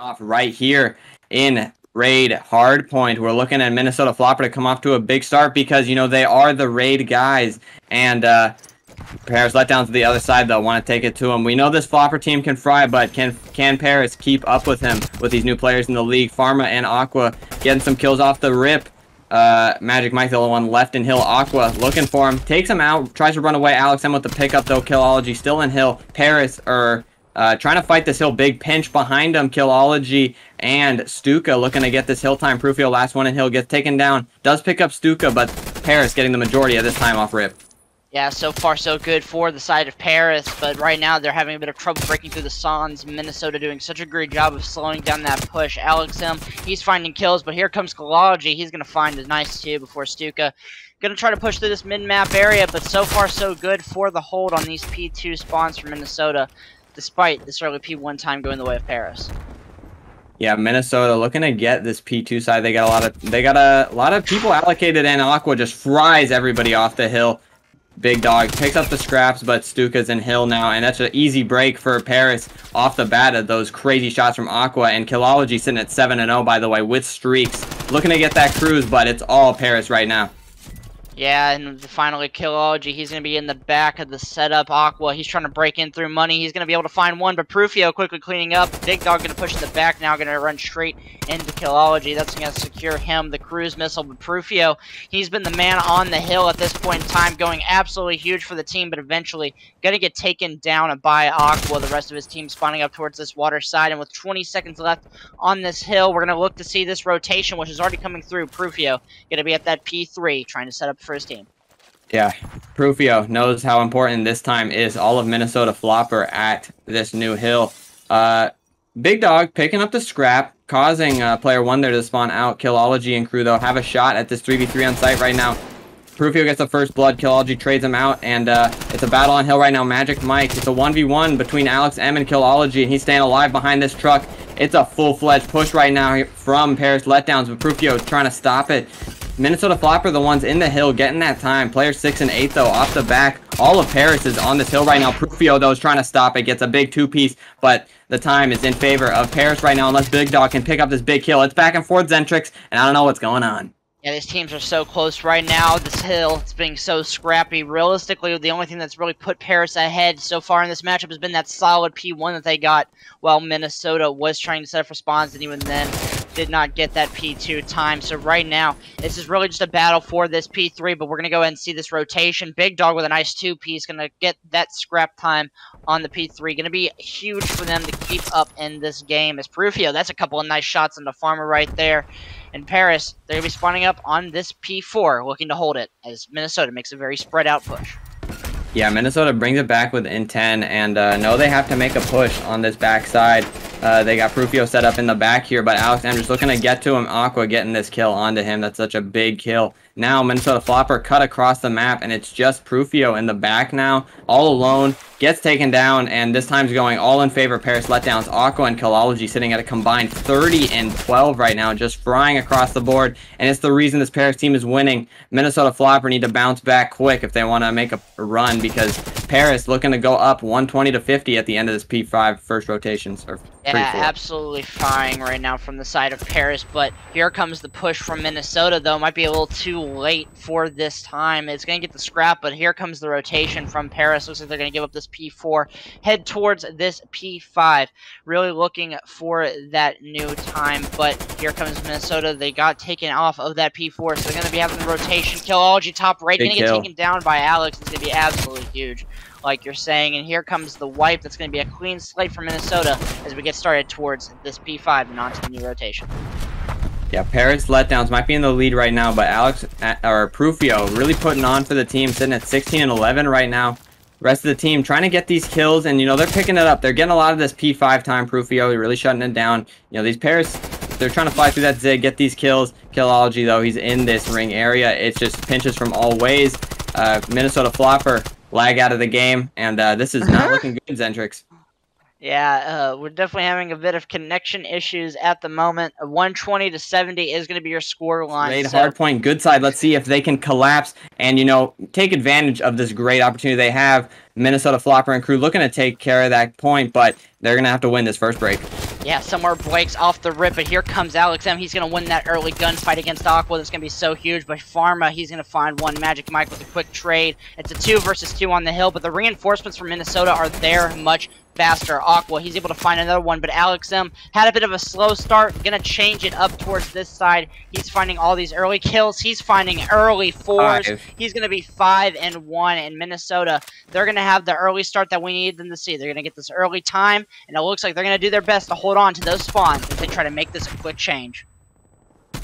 off right here in raid hardpoint. We're looking at Minnesota Floppr to come off to a big start because, you know, they are the raid guys. And uh, Paris let down to the other side, though. Want to take it to him. We know this Floppr team can fry, but can can Paris keep up with him with these new players in the league? Pharma and Aqua getting some kills off the rip. Uh, Magic Mike, the only one left in Hill. Aqua looking for him. Takes him out. Tries to run away. Alex M with the pickup, though. Killology still in Hill. Paris, or uh, trying to fight this hill. Big pinch behind him. Killology and Stuka looking to get this hill time. Prufio, last one in hill, gets taken down. Does pick up Stuka, but Paris getting the majority of this time off rip. Yeah, so far so good for the side of Paris, but right now they're having a bit of trouble breaking through the Sans. Minnesota doing such a great job of slowing down that push. Alex M, he's finding kills, but here comes Killology. He's going to find a nice two before Stuka. Going to try to push through this mid-map area, but so far so good for the hold on these P2 spawns from Minnesota, despite this early P1 time going the way of Paris. Yeah, Minnesota looking to get this P2 side. They got a lot of they got a lot of people allocated, and Aqua just fries everybody off the hill. Big Dog picks up the scraps, but Stuka's in Hill now, and that's an easy break for Paris off the bat of those crazy shots from Aqua, and Killology sitting at 7-0, by the way, with streaks. Looking to get that cruise, but it's all Paris right now. Yeah, and finally Killology, oh, he's going to be in the back of the setup. Aqua, he's trying to break in through money. He's going to be able to find one, but Prufio quickly cleaning up. Big Dog going to push in the back now, going to run straight into Killology. Oh, that's going to secure him the cruise missile, but Prufio, he's been the man on the hill at this point in time, going absolutely huge for the team, but eventually going to get taken down by Aqua. The rest of his team spawning up towards this water side, and with 20 seconds left on this hill, we're going to look to see this rotation, which is already coming through. Prufio going to be at that P3, trying to set up for his team. Yeah, Prufio knows how important this time is. All of Minnesota Floppr at this new hill. Uh, Big Dog picking up the scrap, causing uh, player one there to spawn out. Killology and crew, though, have a shot at this 3v3 on site right now. Prufio gets the first blood. Killology trades him out, and uh, it's a battle on hill right now. Magic Mike. It's a 1v1 between Alex M and Killology, and he's staying alive behind this truck. It's a full-fledged push right now from Paris Letdowns, but Prufio trying to stop it. Minnesota Floppr, the ones in the hill, getting that time. Player 6 and 8, though, off the back. All of Paris is on this hill right now. Prufio, though, is trying to stop it. Gets a big two-piece, but the time is in favor of Paris right now, unless Big Dog can pick up this big kill. It's back and forth, Zentrix, and I don't know what's going on. Yeah, these teams are so close right now. This hill, it's being so scrappy. Realistically, the only thing that's really put Paris ahead so far in this matchup has been that solid P1 that they got while Minnesota was trying to set up for spawns, and even then did not get that P2 time. So right now, this is really just a battle for this P3, but we're going to go ahead and see this rotation. Big Dog with a nice 2-piece, going to get that scrap time on the P3. Going to be huge for them to keep up in this game. As Prufio, that's a couple of nice shots on the Farmer right there in Paris, they're going to be spawning up on this P4, looking to hold it, as Minnesota makes a very spread out push. Yeah, Minnesota brings it back with intent, and uh, know they have to make a push on this backside. Uh, they got Prufio set up in the back here, but Alex Andrews looking to get to him. Aqua getting this kill onto him. That's such a big kill. Now Minnesota Floppr cut across the map, and it's just Prufio in the back now, all alone. Gets taken down, and this time's going all in favor of Paris Letdowns. Aqua and Killology sitting at a combined 30 and 12 right now, just frying across the board, and it's the reason this Paris team is winning. Minnesota Floppr need to bounce back quick if they want to make a run, because Paris looking to go up 120 to 50 at the end of this P5 first rotations. Or yeah, absolutely frying right now from the side of Paris, but here comes the push from Minnesota, though. Might be a little too late for this time. It's going to get the scrap, but here comes the rotation from Paris. Looks like they're going to give up this P4, head towards this P5. Really looking for that new time, but here comes Minnesota. They got taken off of that P4, so they're going to be having the rotation. kill. Killology top right, going to get taken down by Alex. It's going to be absolutely huge like you're saying. And here comes the wipe. That's going to be a clean slate for Minnesota as we get started towards this P5 and onto the new rotation. Yeah, Paris letdowns might be in the lead right now, but Alex uh, or Prufio really putting on for the team, sitting at 16 and 11 right now. Rest of the team trying to get these kills, and you know they're picking it up. They're getting a lot of this P5 time. Prufio really shutting it down. You know these pairs, they're trying to fly through that zig, get these kills. Killology though, he's in this ring area. It's just pinches from all ways. Uh, Minnesota Floppr lag out of the game, and uh, this is not looking good, Zentrix. Yeah, uh, we're definitely having a bit of connection issues at the moment. 120 to 70 is going to be your score line. Great so. hard point, good side. Let's see if they can collapse and you know take advantage of this great opportunity they have. Minnesota Floppr and crew looking to take care of that point, but they're going to have to win this first break. Yeah, somewhere breaks off the rip, but here comes Alex M. He's going to win that early gunfight against Aqua. That's going to be so huge, but Pharma, he's going to find one Magic Mike with a quick trade. It's a two versus two on the hill, but the reinforcements from Minnesota are there much faster. Aqua, he's able to find another one, but Alex M had a bit of a slow start. Gonna change it up towards this side. He's finding all these early kills. He's finding early fours. Five. He's gonna be five and one in Minnesota. They're gonna have the early start that we need them to see. They're gonna get this early time, and it looks like they're gonna do their best to hold on to those spawns as they try to make this a quick change.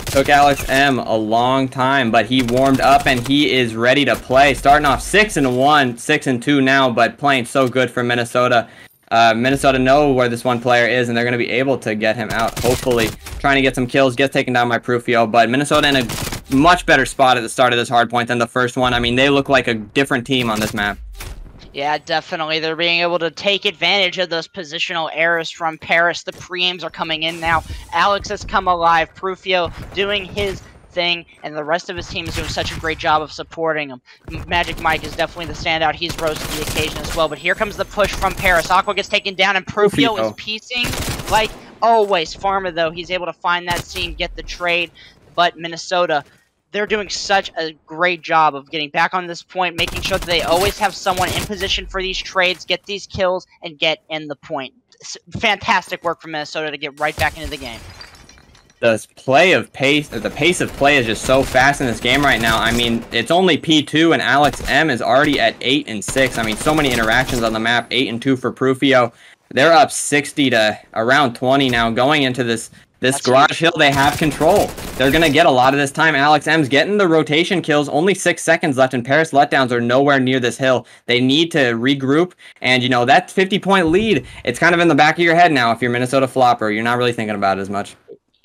Took Alex M a long time, but he warmed up and he is ready to play. Starting off six and one, six and two now, but playing so good for Minnesota. Uh, Minnesota know where this one player is, and they're going to be able to get him out, hopefully. Trying to get some kills, gets taken down by Prufio, but Minnesota in a much better spot at the start of this hard point than the first one. I mean, they look like a different team on this map. Yeah, definitely. They're being able to take advantage of those positional errors from Paris. The preams are coming in now. Alex has come alive. Prufio doing his thing, and the rest of his team is doing such a great job of supporting him. Magic Mike is definitely the standout. He's rose to the occasion as well. But here comes the push from Paris. Aqua gets taken down, and Prufio is piecing like always. Pharma, though, he's able to find that seam, get the trade. But Minnesota, they're doing such a great job of getting back on this point, making sure that they always have someone in position for these trades, get these kills, and get in the point. Fantastic work from Minnesota to get right back into the game the play of pace, the pace of play is just so fast in this game right now. I mean, it's only P2 and Alex M is already at 8 and 6. I mean, so many interactions on the map, 8 and 2 for Prufio. They're up 60 to around 20 now going into this this That's garage hill, they have control. They're going to get a lot of this time. Alex M's getting the rotation kills. Only six seconds left, and Paris letdowns are nowhere near this hill. They need to regroup, and, you know, that 50-point lead, it's kind of in the back of your head now if you're Minnesota Floppr. You're not really thinking about it as much.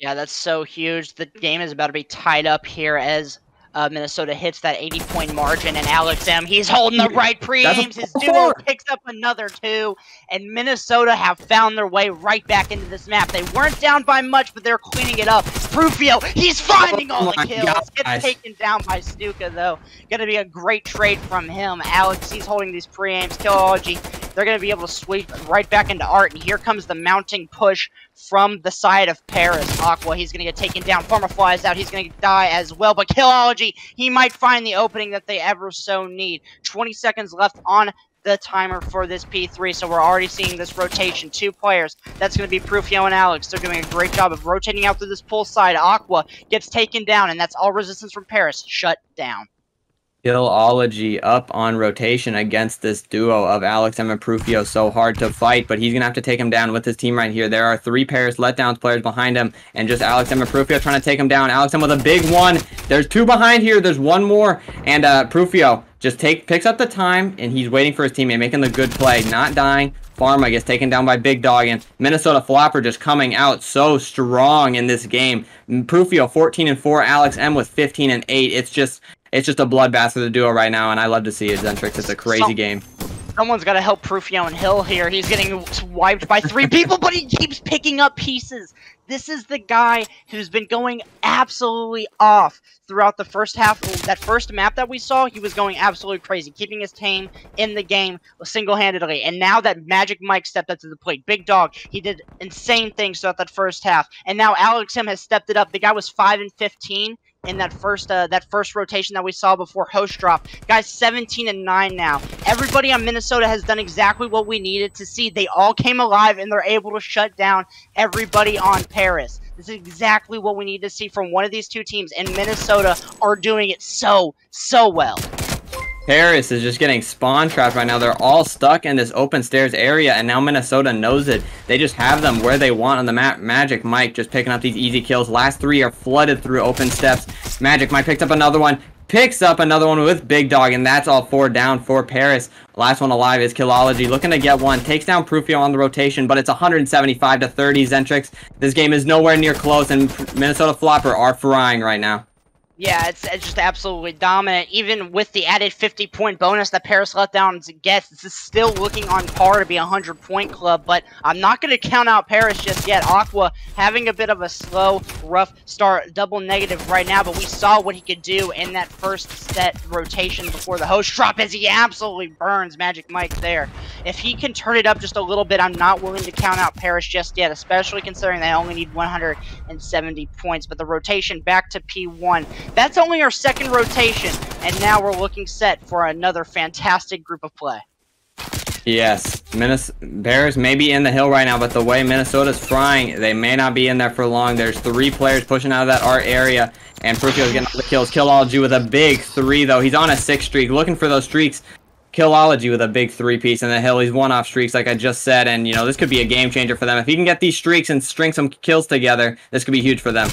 Yeah, that's so huge. The game is about to be tied up here as uh, Minnesota hits that 80 point margin, and Alex M. He's holding the right pre aims. His duo picks up another two, and Minnesota have found their way right back into this map. They weren't down by much, but they're cleaning it up. Prufio, he's finding all the oh kills. Gets taken down by Stuka, though. Gonna be a great trade from him. Alex, he's holding these pre aims. Killology, they're gonna be able to sweep right back into art, and here comes the mounting push from the side of Paris. Aqua, he's gonna get taken down. Pharma flies out. He's gonna die as well, but Killology he might find the opening that they ever so need. 20 seconds left on the timer for this P3, so we're already seeing this rotation. Two players. That's going to be Prufio and Alex. They're doing a great job of rotating out through this pull side. Aqua gets taken down, and that's all resistance from Paris shut down. Killology up on rotation against this duo of Alex M and Prufio. So hard to fight, but he's going to have to take him down with his team right here. There are three Paris letdowns players behind him, and just Alex M. and Prufio trying to take him down. Alex M with a big one. There's two behind here. There's one more, and uh, Prufio just take picks up the time, and he's waiting for his teammate, making the good play, not dying. Pharma gets taken down by Big Dog, and Minnesota Floppr just coming out so strong in this game. Prufio 14 and 4, Alex M with 15 and 8. It's just it's just a bloodbath for the duo right now, and I love to see it, Zentrix. It's a crazy game. Someone's got to help Prufio and Hill here. He's getting wiped by three people, but he keeps picking up pieces. This is the guy who's been going absolutely off throughout the first half. That first map that we saw, he was going absolutely crazy, keeping his team in the game single-handedly. And now that Magic Mike stepped up to the plate, Big Dog, he did insane things throughout that first half. And now Alex M has stepped it up. The guy was 5 and 15 in that first uh, that first rotation that we saw before host drop. Guys, 17 and 9 now. Everybody on Minnesota has done exactly what we needed to see. They all came alive and they're able to shut down everybody on Paris. This is exactly what we need to see from one of these two teams, and Minnesota are doing it so, so well. Paris is just getting spawn trapped right now. They're all stuck in this open stairs area, and now Minnesota knows it. They just have them where they want on the map. Magic Mike just picking up these easy kills. Last three are flooded through open steps. Magic Mike picked up another one. Picks up another one with Big Dog, and that's all four down for Paris. Last one alive is Killology, looking to get one. Takes down Prufio on the rotation, but it's 175 to 30 Zentrix. This game is nowhere near close, and Minnesota Floppr are frying right now. Yeah, it's, it's just absolutely dominant. Even with the added 50 point bonus that Paris Letdowns gets, it's still looking on par to be a 100 point club. But I'm not going to count out Paris just yet. Aqua having a bit of a slow, rough start, double negative right now. But we saw what he could do in that first set rotation before the host drop as he absolutely burns Magic Mike there. If he can turn it up just a little bit, I'm not willing to count out Paris just yet, especially considering they only need 170 points. But the rotation back to P1 that's only our second rotation, and now we're looking set for another fantastic group of play. Yes, Bears may be in the hill right now, but the way Minnesota's frying, they may not be in there for long. There's three players pushing out of that art area, and Prufio's getting all the kills. Killology with a big three, though. He's on a six streak, looking for those streaks. Killology with a big three-piece in the hill. He's one-off streaks, like I just said, and, you know, this could be a game changer for them. If he can get these streaks and string some kills together, this could be huge for them.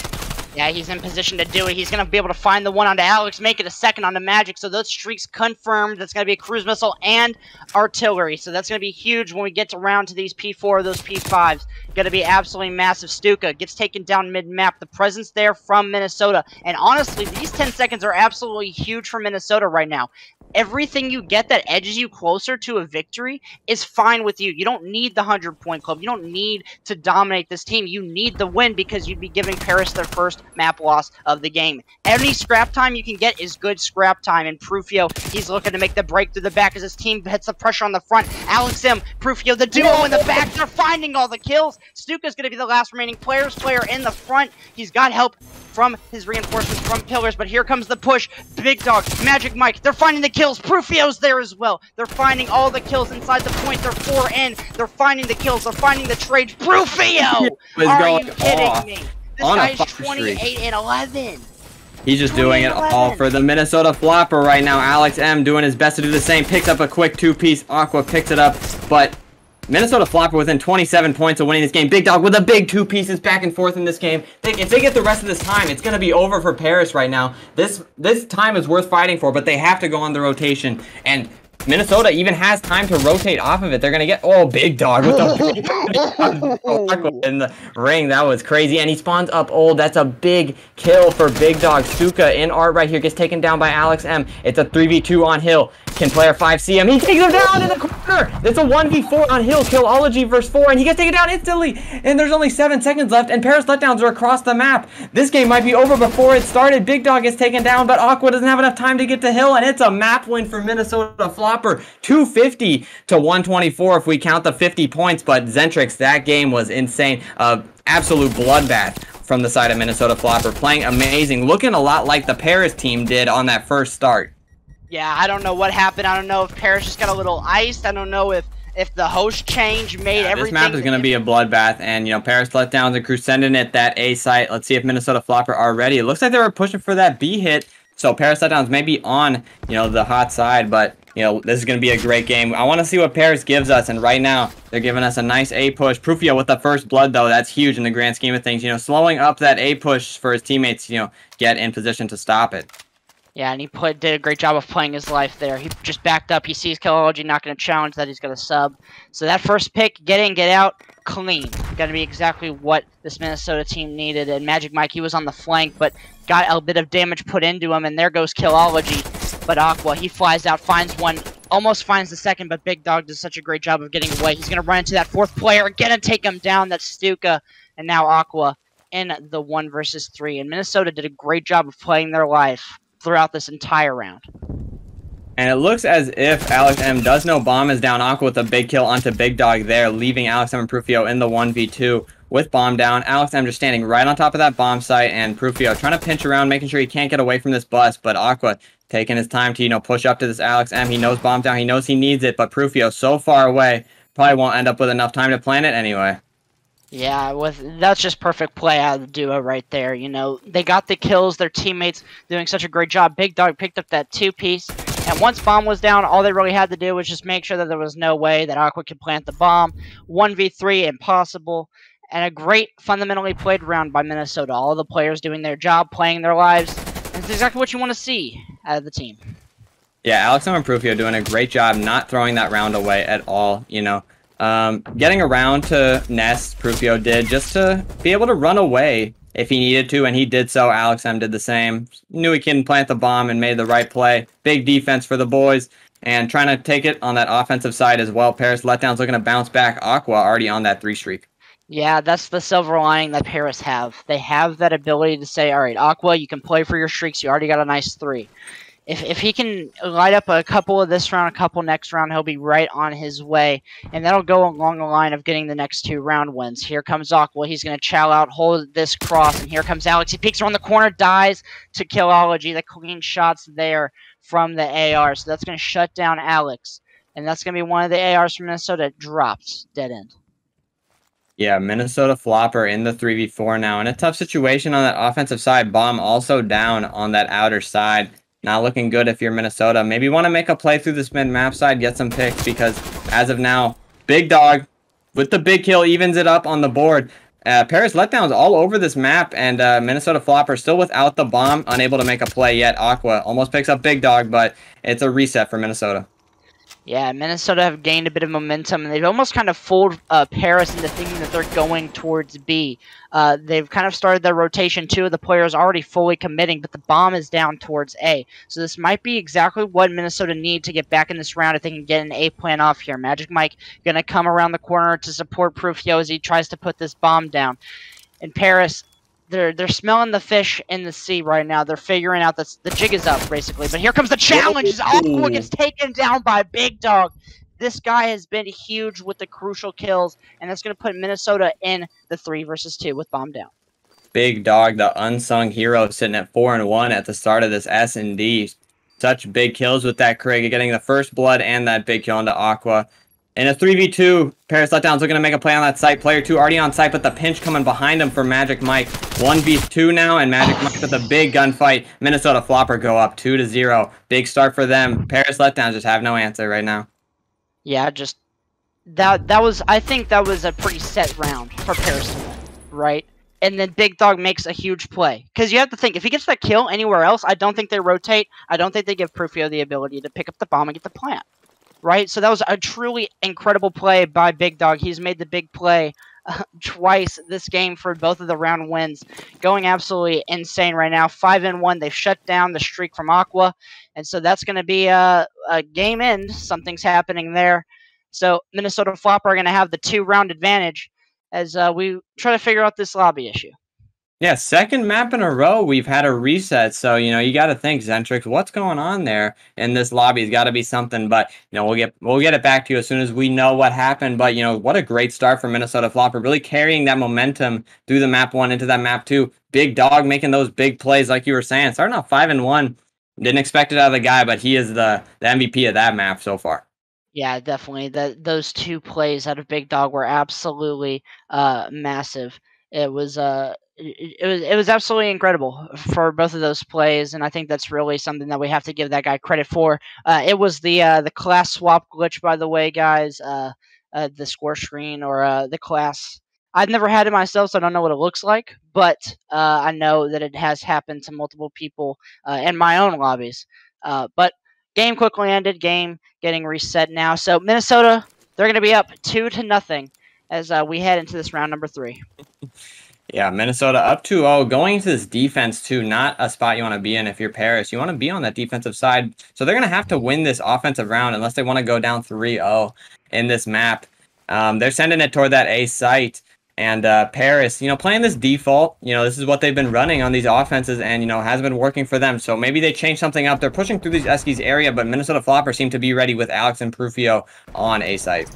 Yeah, he's in position to do it. He's going to be able to find the one onto Alex, make it a second onto Magic. So those streaks confirmed. That's going to be a cruise missile and artillery. So that's going to be huge when we get around to these P4, those P5s. Going to be absolutely massive. Stuka gets taken down mid-map. The presence there from Minnesota. And honestly, these 10 seconds are absolutely huge for Minnesota right now everything you get that edges you closer to a victory is fine with you. You don't need the 100 point club. You don't need to dominate this team. You need the win because you'd be giving Paris their first map loss of the game. Any scrap time you can get is good scrap time. And Prufio, he's looking to make the break through the back as his team hits the pressure on the front. Alex M, Prufio, the duo in the back. They're finding all the kills. Stuka's going to be the last remaining players player in the front. He's got help from his reinforcements from pillars, but here comes the push. Big Dog, Magic Mike, they're finding the kills. Prufio's there as well. They're finding all the kills inside the point. They're four in. They're finding the kills. They're finding the trades. Prufio! Are you kidding off. me? This On is 28 streak. and 11. He's just doing it all for the Minnesota Floppr right now. Alex M doing his best to do the same. Picks up a quick two-piece. Aqua picks it up, but Minnesota Floppr within 27 points of winning this game. Big Dog with a big two pieces back and forth in this game. if they get the rest of this time, it's going to be over for Paris right now. This this time is worth fighting for, but they have to go on the rotation. And Minnesota even has time to rotate off of it. They're going to get, oh, big dog with the in the ring. That was crazy. And he spawns up old. That's a big kill for big dog. Stuka in art right here gets taken down by Alex M. It's a 3v2 on Hill. Can player 5 see him? He takes him down in the It's a 1v4 on Hill. Killology versus 4. And he gets taken down instantly. And there's only 7 seconds left. And Paris letdowns are across the map. This game might be over before it started. Big dog is taken down. But Aqua doesn't have enough time to get to Hill. And it's a map win for Minnesota Floppr. 250 to 124 if we count the 50 points. But Zentrix, that game was insane. Uh, absolute bloodbath from the side of Minnesota Floppr. Playing amazing. Looking a lot like the Paris team did on that first start. Yeah, I don't know what happened. I don't know if Paris just got a little iced. I don't know if if the host change made yeah, everything. This map is going to be a bloodbath, and you know Paris letdowns and crew sending it that A site. Let's see if Minnesota Floppr are ready. It looks like they were pushing for that B hit, so Paris letdowns may be on you know the hot side, but you know, this is going to be a great game. I want to see what Paris gives us, and right now, they're giving us a nice A push. Prufio with the first blood, though, that's huge in the grand scheme of things. You know, slowing up that A push for his teammates, you know, get in position to stop it. Yeah, and he put, did a great job of playing his life there. He just backed up. He sees Killology not going to challenge that. He's going to sub. So that first pick, get in, get out, clean. Got to be exactly what this Minnesota team needed. And Magic Mike, he was on the flank, but got a bit of damage put into him, and there goes Killology. But Aqua, he flies out, finds one, almost finds the second, but Big Dog does such a great job of getting away. He's going to run into that fourth player again and take him down. That's Stuka, and now Aqua in the one versus three. And Minnesota did a great job of playing their life throughout this entire round. And it looks as if Alex M does know Bomb is down Aqua with a big kill onto Big Dog there, leaving Alex M and Prufio in the 1v2 with Bomb down. Alex M just standing right on top of that bomb site, and Prufio trying to pinch around, making sure he can't get away from this bus, but Aqua taking his time to, you know, push up to this Alex M. He knows Bomb down, he knows he needs it, but Prufio so far away, probably won't end up with enough time to plant it anyway. Yeah, with that's just perfect play out of the duo right there. You know, they got the kills, their teammates doing such a great job. Big Dog picked up that two piece, and once bomb was down, all they really had to do was just make sure that there was no way that Aqua could plant the bomb. 1v3, impossible. And a great, fundamentally played round by Minnesota. All the players doing their job, playing their lives. It's exactly what you want to see out of the team. Yeah, Alex and Prufio doing a great job not throwing that round away at all. You know, um, getting around to Nest, Prufio did, just to be able to run away if he needed to, and he did so. Alex M did the same. Knew he couldn't plant the bomb and made the right play. Big defense for the boys and trying to take it on that offensive side as well. Paris letdowns looking to bounce back. Aqua already on that three streak. Yeah, that's the silver lining that Paris have. They have that ability to say, all right, Aqua, you can play for your streaks. You already got a nice three. If, if he can light up a couple of this round, a couple next round, he'll be right on his way. And that'll go along the line of getting the next two round wins. Here comes Aqua. He's going to chow out, hold this cross. And here comes Alex. He peeks around the corner, dies to Killology. The clean shots there from the AR. So that's going to shut down Alex. And that's going to be one of the ARs from Minnesota dropped. Dead end. Yeah, Minnesota flopper in the 3v4 now. In a tough situation on that offensive side. Bomb also down on that outer side. Not looking good if you're Minnesota. Maybe you want to make a play through this mid-map side, get some picks, because as of now, Big Dog with the big kill evens it up on the board. Uh, Paris letdowns all over this map, and uh, Minnesota Floppr still without the bomb, unable to make a play yet. Aqua almost picks up Big Dog, but it's a reset for Minnesota. Yeah, Minnesota have gained a bit of momentum, and they've almost kind of fooled uh, Paris into thinking that they're going towards B. Uh, they've kind of started their rotation. Two of the players already fully committing, but the bomb is down towards A. So this might be exactly what Minnesota need to get back in this round if they can get an A plan off here. Magic Mike going to come around the corner to support Prufio as tries to put this bomb down. And Paris, they're they're smelling the fish in the sea right now. They're figuring out that the jig is up basically. But here comes the challenge. Aqua gets taken down by Big Dog. This guy has been huge with the crucial kills, and that's going to put Minnesota in the three versus two with bomb down. Big Dog, the unsung hero, sitting at four and one at the start of this S and D. Such big kills with that Krig, getting the first blood and that big kill into Aqua. In a 3v2, Paris Letdown's looking to make a play on that site. Player 2 already on site, but the pinch coming behind him for Magic Mike. 1v2 now, and Magic Mike with a big gunfight. Minnesota Floppr go up 2 to 0. Big start for them. Paris Letdown just have no answer right now. Yeah, just that that was I think that was a pretty set round for Paris right? And then Big Dog makes a huge play. Because you have to think, if he gets that kill anywhere else, I don't think they rotate. I don't think they give Prufio the ability to pick up the bomb and get the plant right? So that was a truly incredible play by Big Dog. He's made the big play uh, twice this game for both of the round wins, going absolutely insane right now. Five and one, they've shut down the streak from Aqua, and so that's going to be a, a game end. Something's happening there. So Minnesota Floppr are going to have the two round advantage as uh, we try to figure out this lobby issue. Yeah, second map in a row we've had a reset. So, you know, you got to think Zentrix, what's going on there in this lobby? It's got to be something, but you know, we'll get we'll get it back to you as soon as we know what happened, but you know, what a great start for Minnesota Floppr, really carrying that momentum through the map 1 into that map 2. Big dog making those big plays like you were saying. Starting off 5 and 1. Didn't expect it out of the guy, but he is the the MVP of that map so far. Yeah, definitely. That those two plays out of Big Dog were absolutely uh massive. It was uh it, was it was absolutely incredible for both of those plays, and I think that's really something that we have to give that guy credit for. Uh, it was the uh, the class swap glitch, by the way, guys. Uh, uh the score screen or uh, the class. I've never had it myself, so I don't know what it looks like, but uh, I know that it has happened to multiple people in my own lobbies. but game quickly ended. Game getting reset now. So Minnesota, they're going to be up two to nothing as we head into this round number three. Yeah, Minnesota up 2-0, going into this defense too, not a spot you want to be in if you're Paris. You want to be on that defensive side. So they're going to have to win this offensive round unless they want to go down 3-0 in this map. Um, they're sending it toward that A site. And uh, Paris, you know, playing this default, you know, this is what they've been running on these offenses and, you know, has been working for them. So maybe they change something up. They're pushing through these Eskies area, but Minnesota Floppr seem to be ready with Alex and Prufio on A site.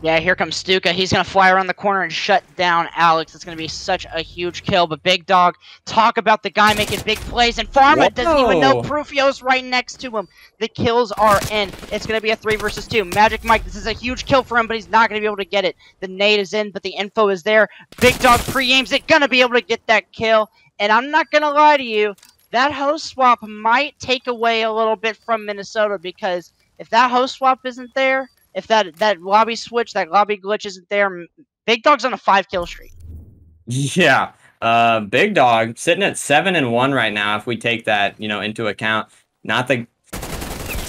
Yeah, here comes Stuka. He's going to fly around the corner and shut down Alex. It's going to be such a huge kill. But Big Dog, talk about the guy making big plays. And Pharma doesn't even know Prufio's right next to him. The kills are in. It's going to be a 3 versus 2. Magic Mike, this is a huge kill for him, but he's not going to be able to get it. The nade is in, but the info is there. Big Dog pre-aims it. Going to be able to get that kill. And I'm not going to lie to you. That host swap might take away a little bit from Minnesota because if that host swap isn't there, if that that lobby switch, that lobby glitch isn't there, Big Dog's on a five kill streak. Yeah. Uh, Big Dog sitting at seven and one right now. If we take that, you know, into account, not the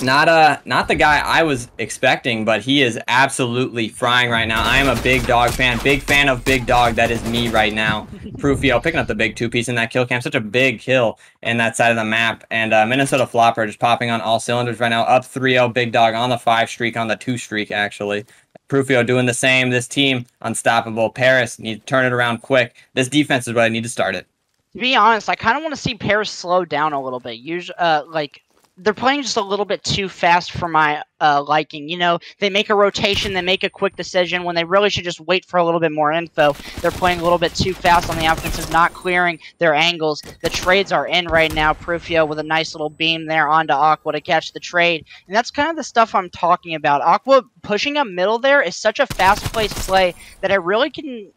Not uh not the guy I was expecting, but he is absolutely frying right now. I am a big dog fan, big fan of big dog. That is me right now. Prufio picking up the big two piece in that kill cam, such a big kill in that side of the map. And uh, Minnesota Floppr just popping on all cylinders right now, up 3-0, big dog on the five streak, on the two streak actually. Prufio doing the same. This team unstoppable. Paris need to turn it around quick. This defense is what I need to start it. To be honest, I kind of want to see Paris slow down a little bit. Usually, uh, like they're playing just a little bit too fast for my uh, liking. You know, they make a rotation, they make a quick decision when they really should just wait for a little bit more info. They're playing a little bit too fast on the offensive, not clearing their angles. The trades are in right now. Prufio with a nice little beam there onto Aqua to catch the trade. And that's kind of the stuff I'm talking about. Aqua pushing up middle there is such a fast-paced play that it really can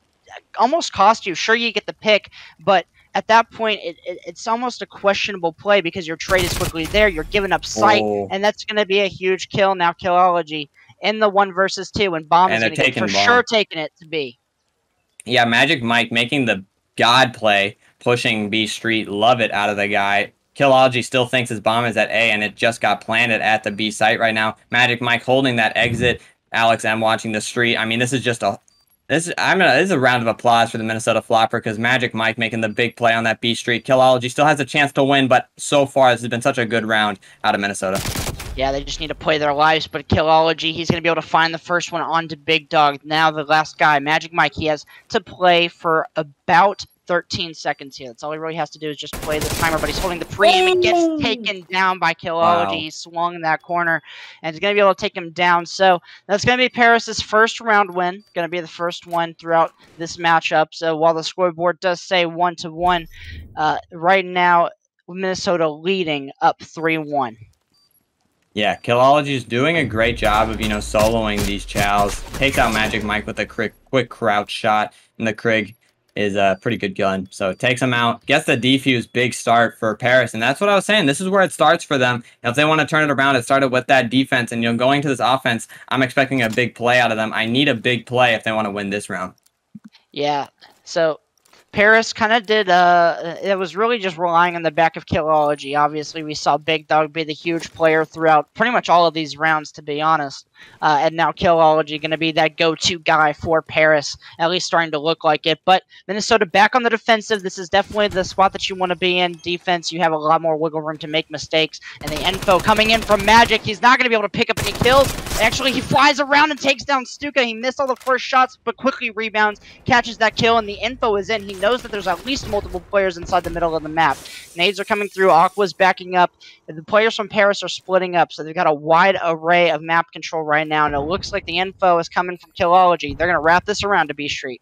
almost cost you. Sure, you get the pick, but at that point, it, it, it's almost a questionable play because your trade is quickly there. You're giving up sight, oh. and that's going to be a huge kill. Now, Killology in the one versus two, and Bomb and is going to for bomb. sure taking it to be. Yeah, Magic Mike making the God play, pushing B Street, love it out of the guy. Killology still thinks his bomb is at A, and it just got planted at the B site right now. Magic Mike holding that exit. Alex M watching the street. I mean, this is just a this I'm gonna this is a round of applause for the Minnesota Floppr because Magic Mike making the big play on that B Street. Killology still has a chance to win, but so far this has been such a good round out of Minnesota. Yeah, they just need to play their lives, but Killology, he's going to be able to find the first one onto Big Dog. Now the last guy, Magic Mike, he has to play for about 13 seconds here. That's all he really has to do is just play the timer, but he's holding the preem and gets taken down by Killology. Wow. He swung in that corner, and he's going to be able to take him down. So that's going to be Paris's first round win. Going to be the first one throughout this matchup. So while the scoreboard does say one to one, uh, right now Minnesota leading up 3-1. Yeah, Killology is doing a great job of, you know, soloing these chows. Takes out Magic Mike with a quick, quick crouch shot, and the Krig is a pretty good gun. So it takes them out, gets the defuse, big start for Paris. And that's what I was saying. This is where it starts for them. if they want to turn it around, it started with that defense. And you know, going to this offense, I'm expecting a big play out of them. I need a big play if they want to win this round. Yeah. So Paris kind of did. Uh, it was really just relying on the back of Killology. Obviously, we saw Big Dog be the huge player throughout pretty much all of these rounds, to be honest. Uh, and now Killology going to be that go-to guy for Paris, at least starting to look like it. But Minnesota back on the defensive. This is definitely the spot that you want to be in. Defense, you have a lot more wiggle room to make mistakes. And the info coming in from Magic. He's not going to be able to pick up any kills. Actually, he flies around and takes down Stuka. He missed all the first shots, but quickly rebounds, catches that kill, and the info is in. He knows that there's at least multiple players inside the middle of the map. Nades are coming through. Aqua's backing up. The players from Paris are splitting up, so they've got a wide array of map control right now, and it looks like the info is coming from Killology. They're going to wrap this around to B Street.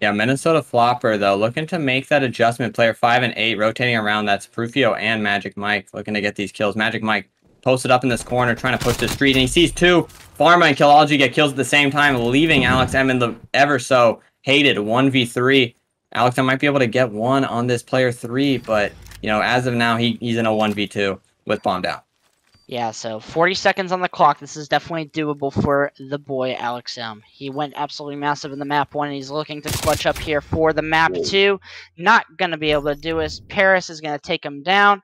Yeah, Minnesota Floppr, though, looking to make that adjustment. Player 5 and 8 rotating around. That's Prufio and Magic Mike looking to get these kills. Magic Mike posted up in this corner, trying to push the street, and he sees two. Pharma and Killology get kills at the same time, leaving Alex M in the ever so hated 1v3. Alex M might be able to get one on this player 3, but, you know, as of now, he, he's in a 1v2 with bombed out. Yeah, so 40 seconds on the clock. This is definitely doable for the boy Alex M. He went absolutely massive in the map one, and he's looking to clutch up here for the map two. Not going to be able to do it. Paris is going to take him down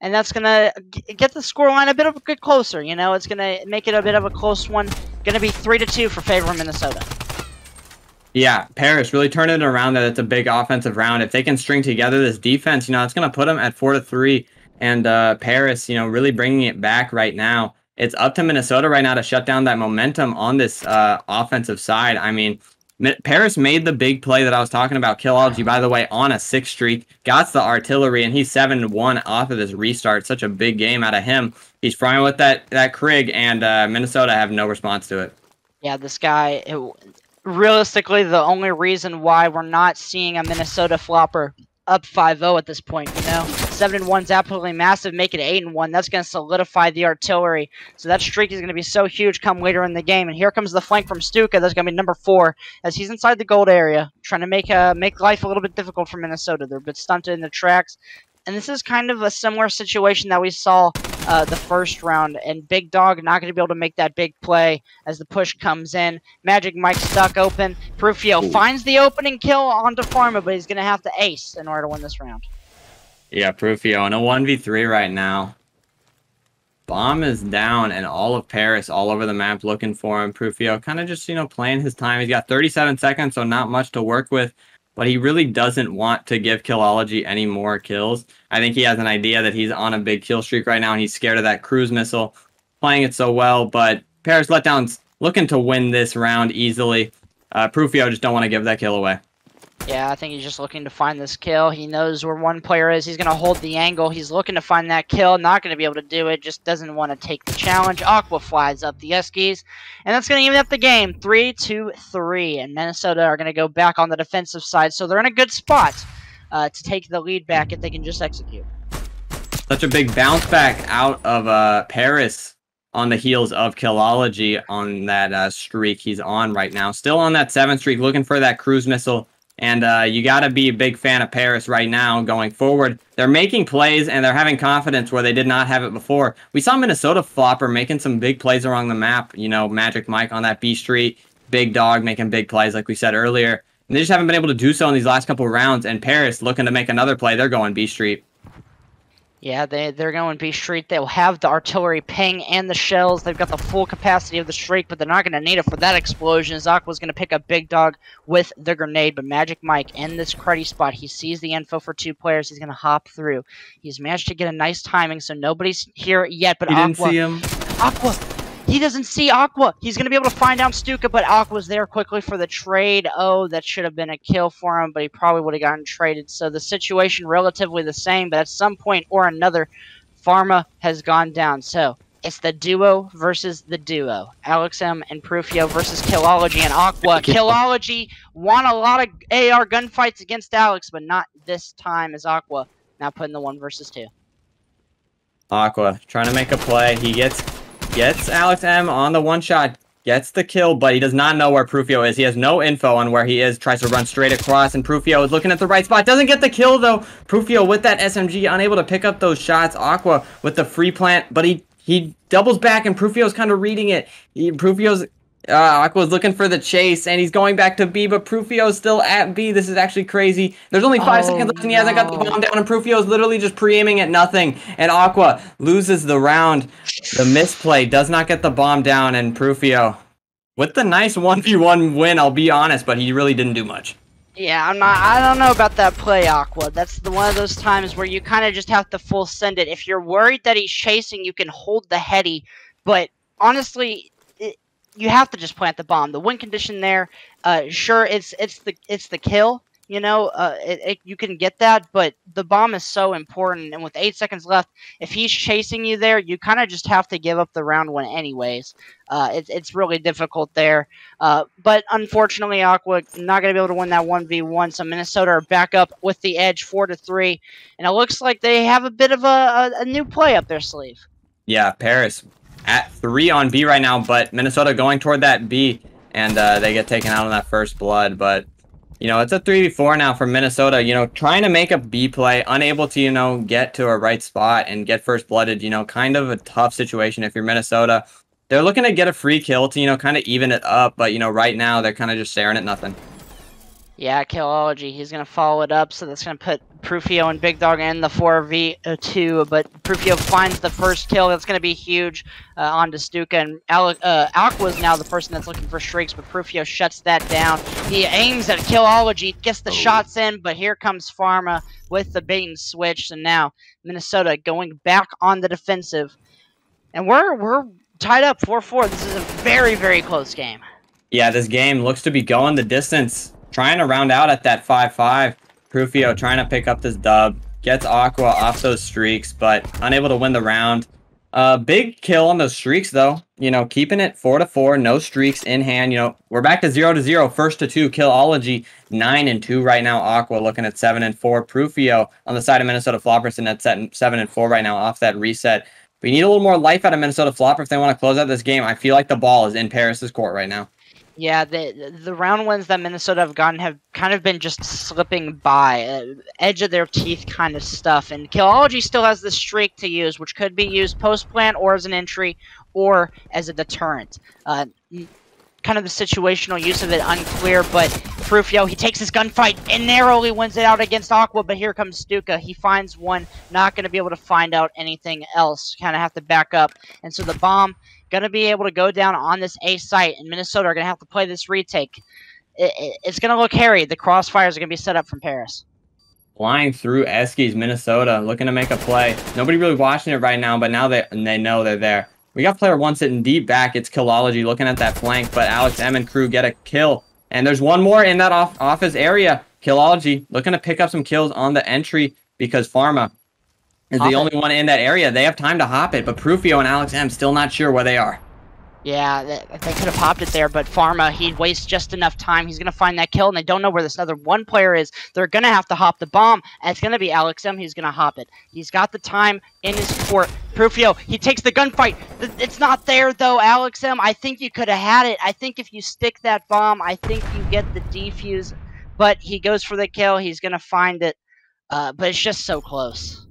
and that's gonna get the scoreline a bit of a bit closer. You know, it's gonna make it a bit of a close one. Gonna be three to two for favor of Minnesota. Yeah, Paris really turning it around. That it's a big offensive round. If they can string together this defense, you know, it's gonna put them at four to three. And uh, Paris, you know, really bringing it back right now. It's up to Minnesota right now to shut down that momentum on this uh, offensive side. I mean, Paris made the big play that I was talking about. Killology, by the way, on a six streak, got the artillery, and he's seven one off of this restart. Such a big game out of him. He's frying with that that Krig, and uh, Minnesota have no response to it. Yeah, this guy. It, realistically, the only reason why we're not seeing a Minnesota flopper up 5-0 at this point, you know? 7 and 1's absolutely massive, make it 8 and 1. That's going to solidify the artillery. So that streak is going to be so huge come later in the game. And here comes the flank from Stuka. That's going to be number 4 as he's inside the gold area, trying to make uh, make life a little bit difficult for Minnesota. They're a bit stunted in the tracks. And this is kind of a similar situation that we saw uh, the first round. And Big Dog not going to be able to make that big play as the push comes in. Magic Mike stuck open. Prufio Ooh. finds the opening kill onto Pharma, but he's going to have to ace in order to win this round. Yeah, Prufio in a 1v3 right now. bomb is down and all of Paris all over the map looking for him. Prufio kind of just, you know, playing his time. He's got 37 seconds, so not much to work with, but he really doesn't want to give Killology any more kills. I think he has an idea that he's on a big kill streak right now and he's scared of that cruise missile, playing it so well, but Paris letdowns looking to win this round easily. Uh, Prufio just don't want to give that kill away. Yeah, I think he's just looking to find this kill. He knows where one player is. He's going to hold the angle. He's looking to find that kill. Not going to be able to do it. Just doesn't want to take the challenge. Aqua flies up the Eskies. And that's going to even up the game. 3 2 3. And Minnesota are going to go back on the defensive side. So they're in a good spot uh, to take the lead back if they can just execute. Such a big bounce back out of uh, Paris on the heels of Killology on that uh, streak he's on right now. Still on that seven streak, looking for that cruise missile and uh, you got to be a big fan of Paris right now going forward. They're making plays and they're having confidence where they did not have it before. We saw Minnesota flopper making some big plays along the map. You know, Magic Mike on that B Street, Big Dog making big plays, like we said earlier. And they just haven't been able to do so in these last couple rounds. And Paris looking to make another play. They're going B Street. Yeah, they, they're going B Street. They'll have the artillery ping and the shells. They've got the full capacity of the streak, but they're not going to need it for that explosion. Aqua's going to pick up Big Dog with the grenade, but Magic Mike in this cruddy spot. He sees the info for two players. He's going to hop through. He's managed to get a nice timing, so nobody's here yet, but you Aqua... didn't see him? Aqua he doesn't see Aqua. He's going to be able to find out Stuka, but Aqua's there quickly for the trade. Oh, that should have been a kill for him, but he probably would have gotten traded. So the situation relatively the same, but at some point or another, Pharma has gone down. So it's the duo versus the duo. Alex M and Prufio versus Killology and Aqua. Killology won a lot of AR gunfights against Alex, but not this time as Aqua now putting the one versus two. Aqua trying to make a play. He gets Gets Alex M on the one shot. Gets the kill, but he does not know where Prufio is. He has no info on where he is. Tries to run straight across, and Prufio is looking at the right spot. Doesn't get the kill, though. Prufio with that SMG, unable to pick up those shots. Aqua with the free plant, but he he doubles back, and Prufio's kind of reading it. He, Prufio's uh, Aqua's looking for the chase, and he's going back to B, but Prufio's still at B. This is actually crazy. There's only five oh, seconds left, and he hasn't got the bomb down, and Prufio's literally just pre-aiming at nothing. And Aqua loses the round. The misplay does not get the bomb down, and Prufio, with the nice 1v1 win, I'll be honest, but he really didn't do much. Yeah, I'm not. I don't know about that play, Aqua. That's the one of those times where you kind of just have to full send it. If you're worried that he's chasing, you can hold the heady. But honestly, you have to just plant the bomb. The win condition there, uh, sure, it's it's the it's the kill. You know, uh, it, it, you can get that, but the bomb is so important. And with eight seconds left, if he's chasing you there, you kind of just have to give up the round one, anyways. Uh, it's it's really difficult there. Uh, but unfortunately, Aqua not going to be able to win that one v one. So Minnesota are back up with the edge, four to three, and it looks like they have a bit of a, a, a new play up their sleeve. Yeah, Paris at three on B right now, but Minnesota going toward that B, and uh, they get taken out on that first blood. But you know, it's a 3v4 now for Minnesota. You know, trying to make a B play, unable to, you know, get to a right spot and get first blooded, you know, kind of a tough situation if you're Minnesota. They're looking to get a free kill to, you know, kind of even it up, but, you know, right now they're kind of just staring at nothing. Yeah, Killology. He's going to follow it up, so that's going to put Prufio and Big Dog in the 4v2, but Prufio finds the first kill. That's going to be huge uh, on to Stuka, and Ale uh, Aqua's now the person that's looking for streaks, but Prufio shuts that down. He aims at Killology, gets the oh. shots in, but here comes Pharma with the bait and switch, and now Minnesota going back on the defensive. And we're, we're tied up 4-4. This is a very, very close game. Yeah, this game looks to be going the distance trying to round out at that 5-5. Prufio trying to pick up this dub. Gets Aqua off those streaks, but unable to win the round. Uh, big kill on those streaks, though. You know, keeping it 4 to 4, no streaks in hand. You know, we're back to 0 to 0, first to 2. Killology 9 and 2 right now. Aqua looking at 7 and 4. Prufio on the side of Minnesota Flopperson at 7 and 4 right now off that reset. We need a little more life out of Minnesota Floppr if they want to close out this game. I feel like the ball is in Paris's court right now. Yeah, the the round ones that Minnesota have gotten have kind of been just slipping by, uh, edge of their teeth kind of stuff. And Killology still has the streak to use, which could be used post plant or as an entry or as a deterrent. Uh, kind of the situational use of it unclear, but Prufio. He takes his gunfight and narrowly wins it out against Aqua, but here comes Stuka. He finds one, not going to be able to find out anything else. Kind of have to back up. And so the bomb going to be able to go down on this A site, and Minnesota are going to have to play this retake. It, it, it's going to look hairy. The crossfires are going to be set up from Paris. Flying through Eskies, Minnesota, looking to make a play. Nobody really watching it right now, but now they, they know they're there. We got player one sitting deep back. It's Killology looking at that flank, but Alex M and crew get a kill. And there's one more in that off office area. Killology looking to pick up some kills on the entry because Pharma is hop the it. only one in that area. They have time to hop it, but Prufio and Alex M still not sure where they are. Yeah, they, they could have popped it there, but Pharma, he'd waste just enough time. He's going to find that kill, and they don't know where this other one player is. They're going to have to hop the bomb, and it's going to be Alex M. He's going to hop it. He's got the time in his court. Prufio, he takes the gunfight. It's not there, though, Alex M. I think you could have had it. I think if you stick that bomb, I think you get the defuse. But he goes for the kill. He's going to find it, uh, but it's just so close.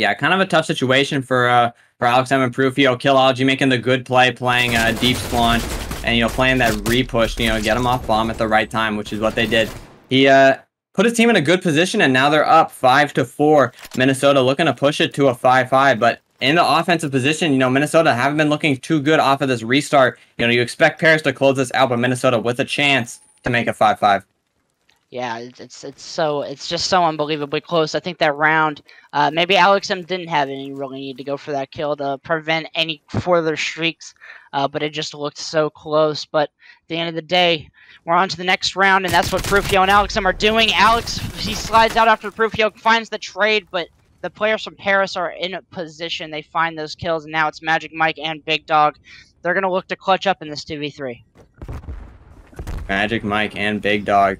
Yeah, kind of a tough situation for... Uh for Alex and Prufio, Killology making the good play, playing uh, deep spawn, and you know playing that repush, you know, get him off bomb at the right time, which is what they did. He uh, put his team in a good position, and now they're up five to four. Minnesota looking to push it to a five-five, but in the offensive position, you know, Minnesota haven't been looking too good off of this restart. You know, you expect Paris to close this out, but Minnesota with a chance to make a five-five yeah, it's it's so it's just so unbelievably close. I think that round, uh, maybe Alex M didn't have any really need to go for that kill to prevent any further streaks, uh, but it just looked so close. But at the end of the day, we're on to the next round, and that's what Prufio and Alex M are doing. Alex he slides out after Prufio finds the trade, but the players from Paris are in a position. They find those kills, and now it's Magic Mike and Big Dog. They're gonna look to clutch up in this two v three. Magic Mike and Big Dog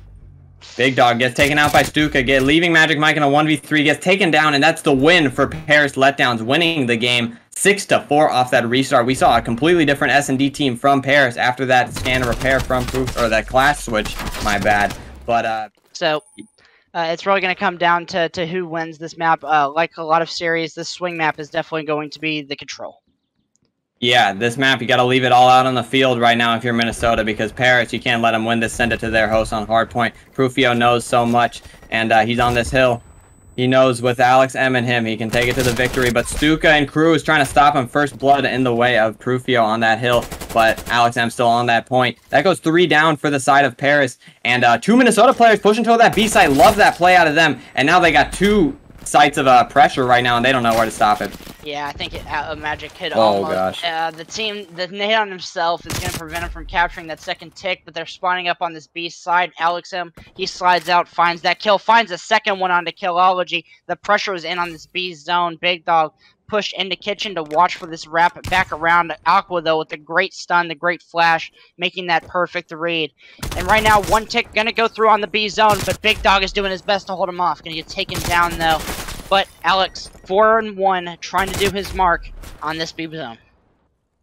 Big Dog gets taken out by Stuka, get leaving Magic Mike in a 1v3, gets taken down, and that's the win for Paris Letdowns, winning the game 6 to 4 off that restart. We saw a completely different S&D team from Paris after that scan repair from Proof, or that class switch, my bad. But, uh... So, uh, it's really going to come down to, to who wins this map. Uh, like a lot of series, this swing map is definitely going to be the control. Yeah, this map, you got to leave it all out on the field right now if you're Minnesota because Paris, you can't let them win this, send it to their host on hardpoint. Prufio knows so much, and uh, he's on this hill. He knows with Alex M and him, he can take it to the victory, but Stuka and crew is trying to stop him. First blood in the way of Prufio on that hill, but Alex M still on that point. That goes three down for the side of Paris, and uh, two Minnesota players pushing toward that B site. Love that play out of them, and now they got two sites of uh, pressure right now, and they don't know where to stop it. Yeah, I think it, uh, Magic hit oh, almost. gosh. Uh, the team, the hit on himself is going to prevent him from capturing that second tick, but they're spawning up on this B side. Alex M, he slides out, finds that kill, finds a second one onto Killology. The pressure is in on this B zone. Big Dog pushed into kitchen to watch for this wrap back around Aqua though with the great stun, the great flash, making that perfect read. And right now, one tick gonna go through on the B zone, but Big Dog is doing his best to hold him off. Gonna get taken down though. But Alex, four and one, trying to do his mark on this B zone.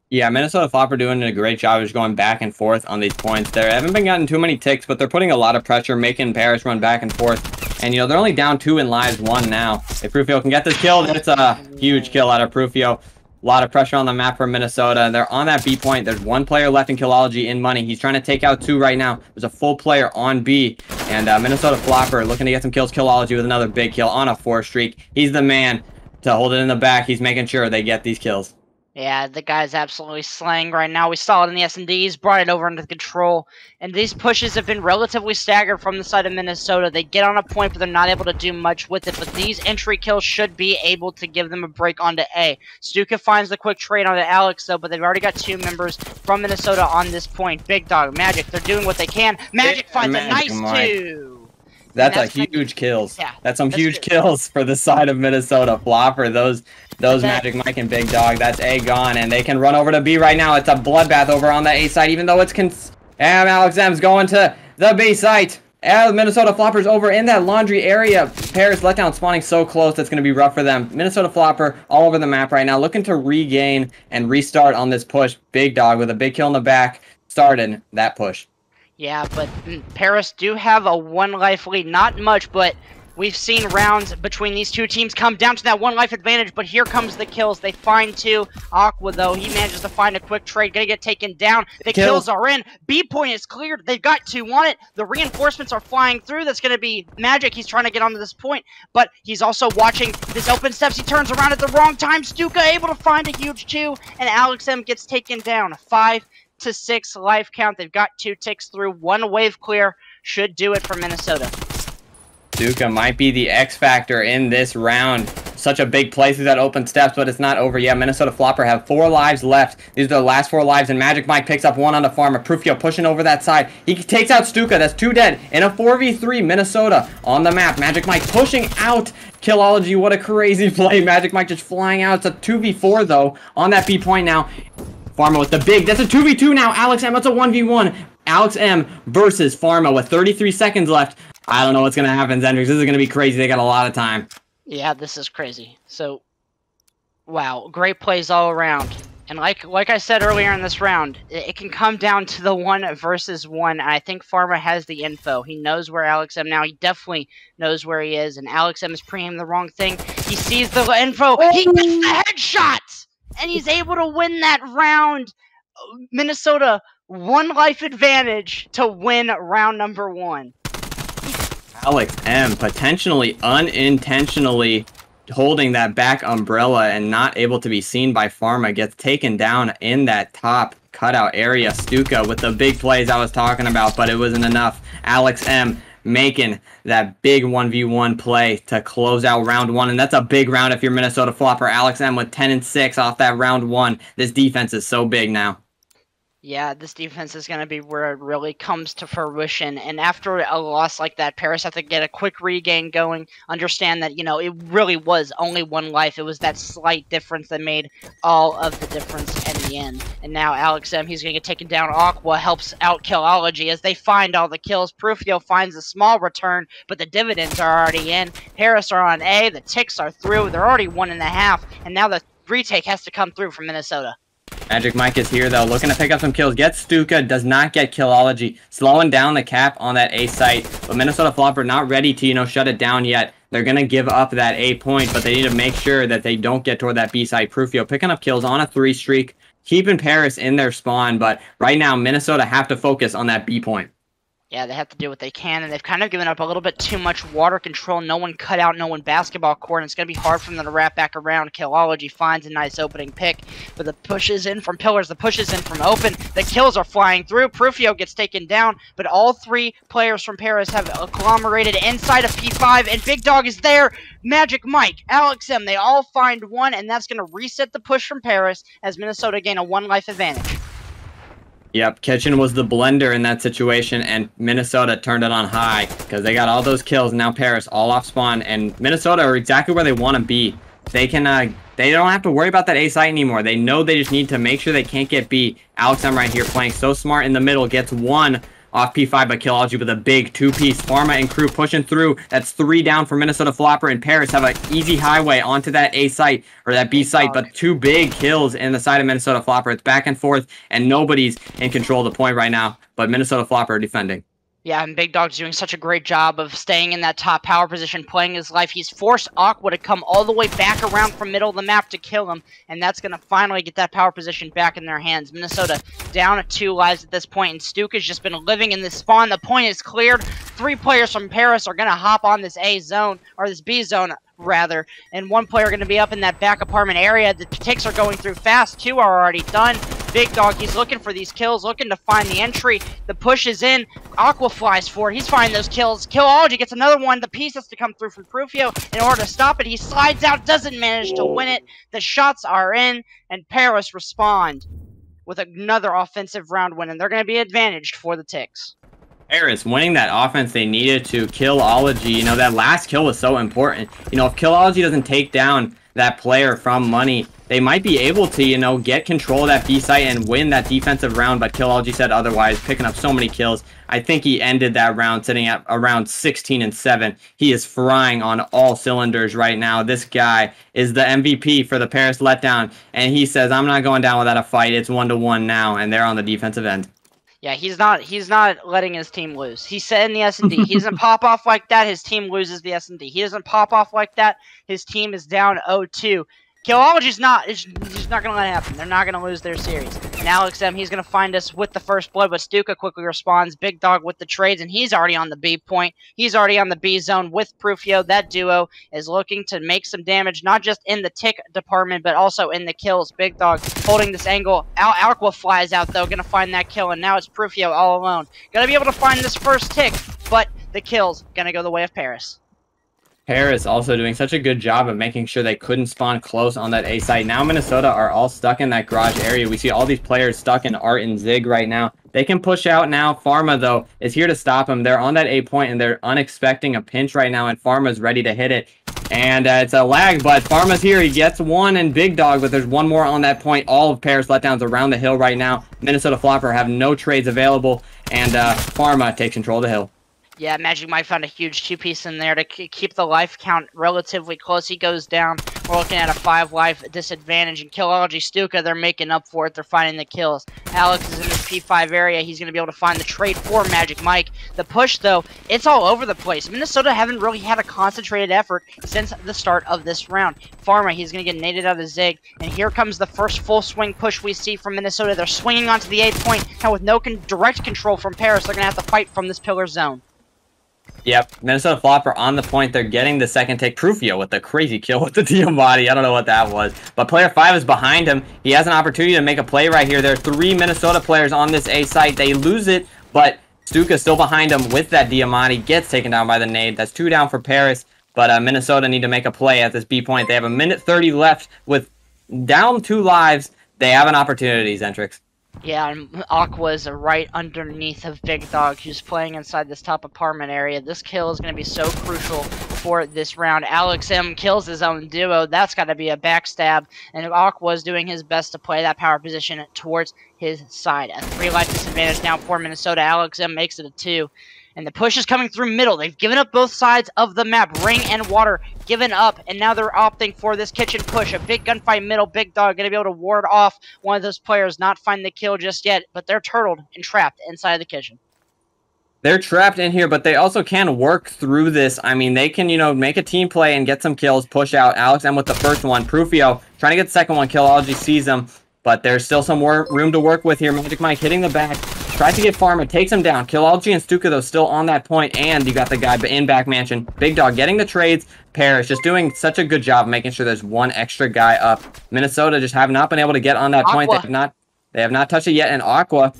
Yeah, Minnesota Floppr doing a great job of going back and forth on these points. They haven't been getting too many ticks, but they're putting a lot of pressure, making Paris run back and forth. And, you know, they're only down two in lives, one now. If Prufio can get this kill, that's a huge kill out of Prufio. A lot of pressure on the map for Minnesota. And they're on that B point. There's one player left in Killology in money. He's trying to take out two right now. There's a full player on B. And uh, Minnesota Floppr looking to get some kills. Killology with another big kill on a four streak. He's the man to hold it in the back. He's making sure they get these kills. Yeah, the guy's absolutely slaying right now. We saw it in the S&Ds, brought it over under control, and these pushes have been relatively staggered from the side of Minnesota. They get on a point, but they're not able to do much with it, but these entry kills should be able to give them a break onto A. Stuka finds the quick trade onto Alex, though, but they've already got two members from Minnesota on this point. Big Dog, Magic, they're doing what they can. Magic yeah, finds Magic, a nice two! That's, that's a huge kills. Yeah, that's some that's huge good. kills for the side of Minnesota. Floppr, those those Magic Mike and Big Dog. That's A gone, and they can run over to B right now. It's a bloodbath over on the A side, even though it's cons. And Alex M's going to the B site. And Minnesota Floppers over in that laundry area. Paris letdown spawning so close that's going to be rough for them. Minnesota Floppr all over the map right now, looking to regain and restart on this push. Big Dog with a big kill in the back, starting that push. Yeah, but mm, Paris do have a one life lead. Not much, but We've seen rounds between these two teams come down to that one life advantage, but here comes the kills. They find two. Aqua, though, he manages to find a quick trade. Gonna get taken down. The Kill. kills are in. B point is cleared. They've got two on it. The reinforcements are flying through. That's gonna be Magic. He's trying to get onto this point, but he's also watching this open steps. He turns around at the wrong time. Stuka able to find a huge two, and Alex M gets taken down. Five to six life count. They've got two ticks through. One wave clear should do it for Minnesota. Duka might be the X factor in this round. Such a big play through that open steps, but it's not over yet. Minnesota Floppr have four lives left. These are the last four lives, and Magic Mike picks up one on the Pharma. Prufio pushing over that side. He takes out Stuka. That's two dead. In a 4v3, Minnesota on the map. Magic Mike pushing out Killology. What a crazy play. Magic Mike just flying out. It's a 2v4, though, on that B point now. Pharma with the big. That's a 2v2 now. Alex M. That's a 1v1. Alex M versus Pharma with 33 seconds left. I don't know what's going to happen, Zendrix. This is going to be crazy. They got a lot of time. Yeah, this is crazy. So, wow, great plays all around. And like like I said earlier in this round, it, it can come down to the one versus one. I think Pharma has the info. He knows where Alex M now. He definitely knows where he is, and Alex M is pre the wrong thing. He sees the info. He gets the oh. headshot, and he's able to win that round. Minnesota one life advantage to win round number one. Alex M potentially unintentionally holding that back umbrella and not able to be seen by Pharma gets taken down in that top cutout area. Stuka with the big plays I was talking about, but it wasn't enough. Alex M making that big 1v1 play to close out round one. And that's a big round if you're Minnesota Floppr. Alex M with 10 and 6 off that round one. This defense is so big now yeah, this defense is going to be where it really comes to fruition. And after a loss like that, Paris have to get a quick regain going. Understand that, you know, it really was only one life. It was that slight difference that made all of the difference in the end. And now Alex M, he's going to get taken down. Aqua helps out Killology as they find all the kills. Prufio finds a small return, but the dividends are already in. Paris are on A. The ticks are through. They're already one and a half. And now the retake has to come through from Minnesota. Magic Mike is here, though, looking to pick up some kills. Gets Stuka, does not get Killology. Slowing down the cap on that A site. But Minnesota Floppr not ready to, you know, shut it down yet. They're going to give up that A point, but they need to make sure that they don't get toward that B site. Prufio picking up kills on a three streak. Keeping Paris in their spawn, but right now, Minnesota have to focus on that B point yeah, they have to do what they can, and they've kind of given up a little bit too much water control. No one cut out, no one basketball court, and it's going to be hard for them to wrap back around. Killology finds a nice opening pick, but the pushes in from pillars, the pushes in from open, the kills are flying through. Prufio gets taken down, but all three players from Paris have agglomerated inside of P5, and Big Dog is there. Magic Mike, Alex M, they all find one, and that's going to reset the push from Paris as Minnesota gain a one life advantage. Yep, Kitchen was the blender in that situation, and Minnesota turned it on high because they got all those kills. Now Paris all off spawn, and Minnesota are exactly where they want to be. They can, uh, they don't have to worry about that A site anymore. They know they just need to make sure they can't get beat. Alex, I'm right here playing so smart in the middle, gets one off P5 by Killology with a big two-piece. Pharma and crew pushing through. That's three down for Minnesota Floppr and Paris have an easy highway onto that A site or that B site, but two big kills in the side of Minnesota Floppr. It's back and forth, and nobody's in control of the point right now, but Minnesota Floppr defending. Yeah, and Big Dog's doing such a great job of staying in that top power position, playing his life. He's forced Aqua to come all the way back around from middle of the map to kill him, and that's going to finally get that power position back in their hands. Minnesota down at two lives at this point, and Stuke has just been living in this spawn. The point is cleared. Three players from Paris are going to hop on this A zone, or this B zone, rather, and one player going to be up in that back apartment area. The ticks are going through fast. Two are already done. Big Dog, he's looking for these kills, looking to find the entry. The push is in. Aqua flies for it. He's finding those kills. Killology gets another one. The piece has to come through from Prufio in order to stop it. He slides out, doesn't manage to win it. The shots are in, and Paris respond with another offensive round win, and they're going to be advantaged for the Ticks. Paris winning that offense they needed to kill Ology. You know, that last kill was so important. You know, if Killology doesn't take down that player from money, they might be able to, you know, get control of that B site and win that defensive round, but Killology said otherwise, picking up so many kills. I think he ended that round sitting at around 16 and 7. He is frying on all cylinders right now. This guy is the MVP for the Paris letdown, and he says, I'm not going down without a fight. It's one to one now, and they're on the defensive end. Yeah, he's not. He's not letting his team lose. He said in the S and D, he doesn't pop off like that. His team loses the S and D. He doesn't pop off like that. His team is down 0-2. Killology's not. It's just not to let it happen. They're not to lose their series. And Alex M, he's to find us with the first blood, but Stuka quickly responds. Big Dog with the trades, and he's already on the B point. He's already on the B zone with Prufio. That duo is looking to make some damage, not just in the tick department, but also in the kills. Big Dog holding this angle. Al Aqua flies out, though, to find that kill, and now it's Prufio all alone. To be able to find this first tick, but the kill's to go the way of Paris. Paris also doing such a good job of making sure they couldn't spawn close on that A site. Now Minnesota are all stuck in that garage area. We see all these players stuck in Art and Zig right now. They can push out now. Pharma, though, is here to stop them. They're on that A point, and they're unexpecting a pinch right now, and Pharma's ready to hit it. And uh, it's a lag, but Pharma's here. He gets one and Big Dog, but there's one more on that point. All of Paris letdowns around the hill right now. Minnesota Floppr have no trades available, and uh, Pharma takes control of the hill. Yeah, Magic Mike found a huge two piece in there to keep the life count relatively close. He goes down. We're looking at a five life disadvantage. And Killology Stuka, they're making up for it. They're finding the kills. Alex is in this P5 area. He's going to be able to find the trade for Magic Mike. The push, though, it's all over the place. Minnesota haven't really had a concentrated effort since the start of this round. Pharma, he's going to get naded out of Zig. And here comes the first full swing push we see from Minnesota. They're swinging onto the 8 point. Now, with no con direct control from Paris, they're going to have to fight from this pillar zone. Yep, Minnesota Floppr on the point. They're getting the second take. Prufio with the crazy kill with the body. I don't know what that was. But player five is behind him. He has an opportunity to make a play right here. There are three Minnesota players on this A site. They lose it, but Stuka's still behind him with that Diamatti. Gets taken down by the nade. That's two down for Paris. But uh, Minnesota need to make a play at this B point. They have a minute 30 left with down two lives. They have an opportunity, Zentrix. Yeah, and Aqua's right underneath of Big Dog, who's playing inside this top apartment area. This kill is going to be so crucial for this round. Alex M kills his own duo. That's got to be a backstab. And Aqua's doing his best to play that power position towards his side. A three life disadvantage now for Minnesota. Alex M makes it a two. And the push is coming through middle. They've given up both sides of the map. Ring and Water given up. And now they're opting for this kitchen push. A big gunfight middle. Big Dog going to be able to ward off one of those players. Not find the kill just yet. But they're turtled and trapped inside the kitchen they're trapped in here, but they also can work through this. I mean, they can, you know, make a team play and get some kills, push out. Alex M with the first one. Prufio trying to get the second one. Killology sees him, but there's still some more room to work with here. Magic Mike hitting the back. Tries to get Pharma, takes him down. Killology and Stuka, though, still on that point, and you got the guy in back mansion. Big Dog getting the trades. Paris just doing such a good job making sure there's one extra guy up. Minnesota just have not been able to get on that Aqua. point. They have not they have not touched it yet, and Aqua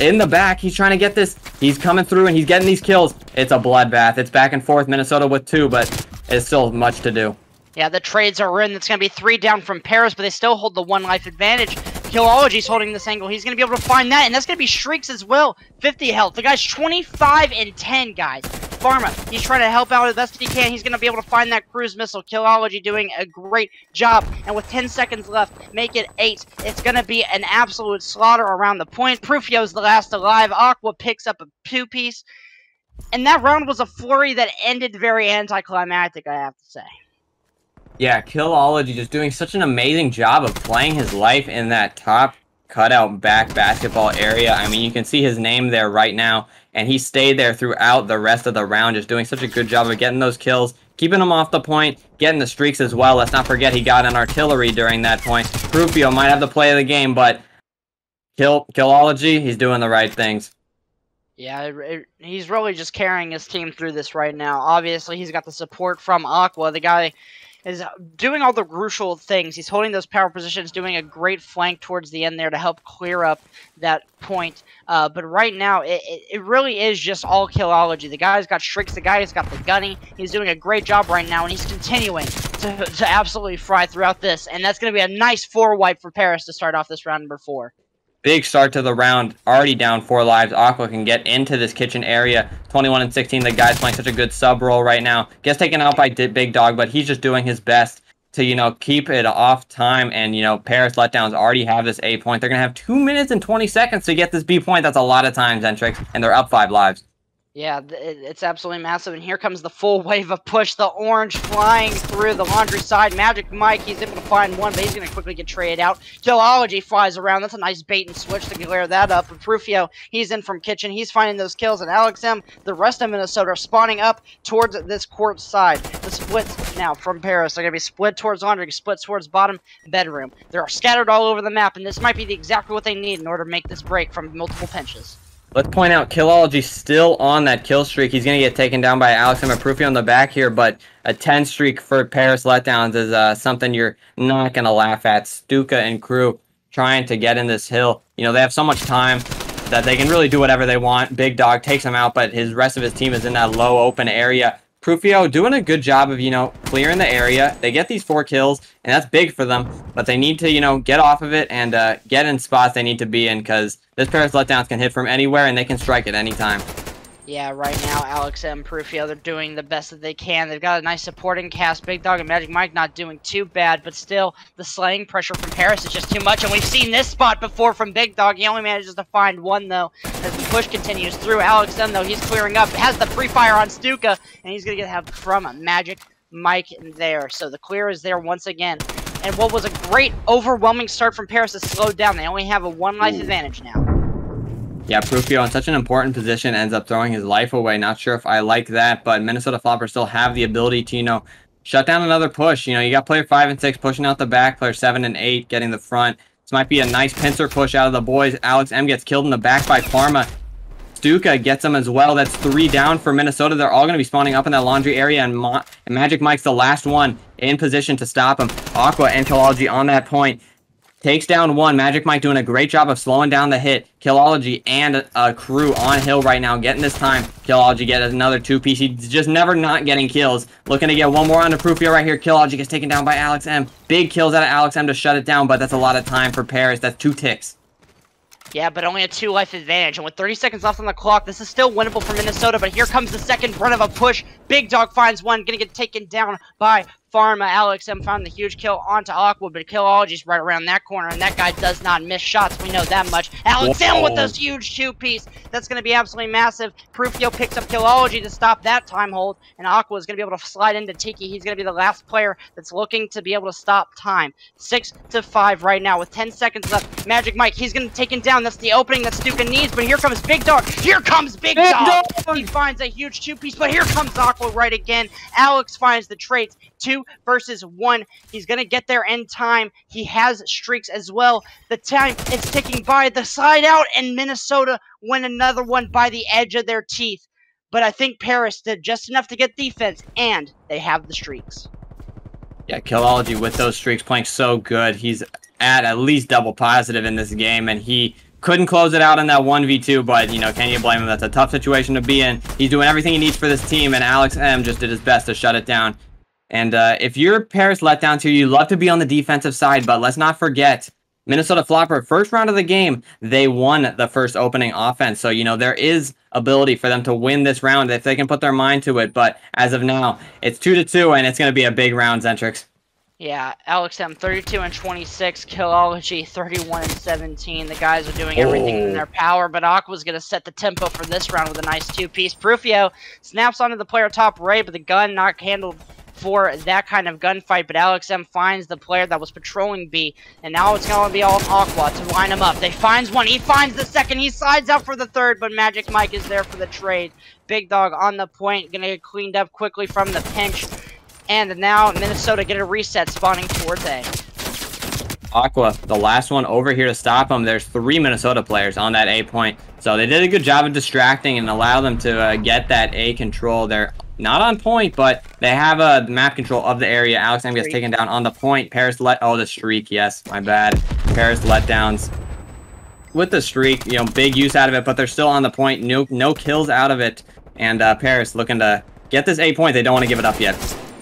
in the back. He's trying to get this. He's coming through and he's getting these kills. It's a bloodbath. It's back and forth. Minnesota with two, but it's still much to do. Yeah, the trades are in. It's going to be three down from Paris, but they still hold the one life advantage. Killology's holding this angle. He's going to be able to find that, and that's going to be Shrieks as well. 50 health. The guy's 25 and 10, guys. Pharma, he's trying to help out as best he can. He's going to be able to find that cruise missile. Killology doing a great job. And with 10 seconds left, make it 8. It's going to be an absolute slaughter around the point. Prufio's the last alive. Aqua picks up a two-piece. And that round was a flurry that ended very anticlimactic, I have to say. Yeah, Killology just doing such an amazing job of playing his life in that top cutout back basketball area. I mean, you can see his name there right now, and he stayed there throughout the rest of the round, just doing such a good job of getting those kills, keeping them off the point, getting the streaks as well. Let's not forget he got an artillery during that point. Rufio might have the play of the game, but Kill Killology, he's doing the right things. Yeah, it, it, he's really just carrying his team through this right now. Obviously, he's got the support from Aqua, the guy is doing all the crucial things. He's holding those power positions, doing a great flank towards the end there to help clear up that point. Uh, but right now, it, it, really is just all killology. The guy's got Shricks, the guy's got the gunny. He's doing a great job right now, and he's continuing to, to absolutely fry throughout this. And that's going to be a nice four wipe for Paris to start off this round number four. Big start to the round, already down four lives. Aqua can get into this kitchen area. 21 and 16, the guy's playing such a good sub role right now. Gets taken out by Big Dog, but he's just doing his best to, you know, keep it off time. And, you know, Paris letdowns already have this A point. They're going to have two minutes and 20 seconds to get this B point. That's a lot of time, Zentrix, and they're up five lives. Yeah, it's absolutely massive. And here comes the full wave of push. The orange flying through the laundry side. Magic Mike, he's able to find one, but he's going to quickly get traded out. Killology flies around. That's a nice bait and switch to clear that up. And Prufio, he's in from kitchen. He's finding those kills. And Alex M, the rest of Minnesota are spawning up towards this court side. The splits now from Paris. They're going to be split towards laundry, split towards bottom bedroom. They're scattered all over the map, and this might be the exactly what they need in order to make this break from multiple pinches. Let's point out, Killology still on that kill streak. He's going to get taken down by Alex Proofi on the back here, but a 10 streak for Paris letdowns is uh, something you're not going to laugh at. Stuka and crew trying to get in this hill. You know, they have so much time that they can really do whatever they want. Big Dog takes him out, but his rest of his team is in that low open area. Prufio doing a good job of, you know, clearing the area. They get these four kills, and that's big for them. But they need to, you know, get off of it and uh, get in spots they need to be in because this Paris letdowns can hit from anywhere and they can strike at any time. Yeah, right now, Alex and Prufio, they're doing the best that they can. They've got a nice supporting cast. Big Dog and Magic Mike not doing too bad, but still, the slaying pressure from Paris is just too much. And we've seen this spot before from Big Dog. He only manages to find one, though, as the push continues through. Alex M, though, he's clearing up. Has the free fire on Stuka, and he's going to get help from Magic Mike there. So the clear is there once again. And what was a great, overwhelming start from Paris has slowed down. They only have a one life advantage now. Yeah, Prufio in such an important position ends up throwing his life away. Not sure if I like that, but Minnesota Floppers still have the ability to, you know, shut down another push. You know, you got player 5 and 6 pushing out the back, player 7 and 8 getting the front. This might be a nice pincer push out of the boys. Alex M gets killed in the back by Pharma. Stuka gets them as well. That's three down for Minnesota. They're all going to be spawning up in that laundry area, and, and Magic Mike's the last one in position to stop him. Aqua and Killology on that point. Takes down one. Magic Mike doing a great job of slowing down the hit. Killology and a crew on hill right now getting this time. Killology get another two piece. He's just never not getting kills. Looking to get one more on the Prufio right here. Killology gets taken down by Alex M. Big kills out of Alex M to shut it down, but that's a lot of time for Paris. That's two ticks. Yeah, but only a two life advantage. And with 30 seconds left on the clock, this is still winnable for Minnesota. But here comes the second run of a push. Big Dog finds one, gonna get taken down by Pharma, Alex M found the huge kill onto Aqua, but Killology's right around that corner, and that guy does not miss shots. We know that much. Alex Whoa. M with this huge two-piece. That's going to be absolutely massive. Prufio picks up Killology to stop that time hold, and Aqua is going to be able to slide into Tiki. He's going to be the last player that's looking to be able to stop time. Six to five right now with 10 seconds left. Magic Mike, he's going to take him down. That's the opening that Stuka needs, but here comes Big Dog. Here comes Big, Big Dog. Dog. He finds a huge two-piece, but here comes Aqua right again. Alex finds the traits. Two versus one. He's going to get there in time. He has streaks as well. The time is ticking by. The side out, and Minnesota win another one by the edge of their teeth. But I think Paris did just enough to get defense, and they have the streaks. Yeah, Killology with those streaks playing so good. He's at at least double positive in this game, and he couldn't close it out in that 1v2, but, you know, can you blame him? That's a tough situation to be in. He's doing everything he needs for this team, and Alex M just did his best to shut it down. And uh, if you're Paris letdown too, you love to be on the defensive side, but let's not forget Minnesota Floppr, first round of the game, they won the first opening offense. So, you know, there is ability for them to win this round if they can put their mind to it. But as of now, it's 2 to 2, and it's going to be a big round, Zentrix. Yeah, Alex M 32 and 26, Killology 31 and 17. The guys are doing everything oh. in their power, but Aqua's going to set the tempo for this round with a nice two-piece. Prufio snaps onto the player top right, but the gun not handled for that kind of gunfight, but Alex M finds the player that was patrolling B, and now it's going to be all Aqua to line him up. They finds one, he finds the second, he slides out for the third, but Magic Mike is there for the trade. Big Dog on the point, going to get cleaned up quickly from the pinch, and now Minnesota get a reset spawning towards A. Aqua, the last one over here to stop them. There's three Minnesota players on that A point. So they did a good job of distracting and allow them to uh, get that A control. They're not on point, but they have a map control of the area. Alex M gets taken down on the point. Paris let oh the streak, yes, my bad. Paris letdowns with the streak, you know, big use out of it, but they're still on the point. No no kills out of it. And uh, Paris looking to get this eight point. They don't want to give it up yet.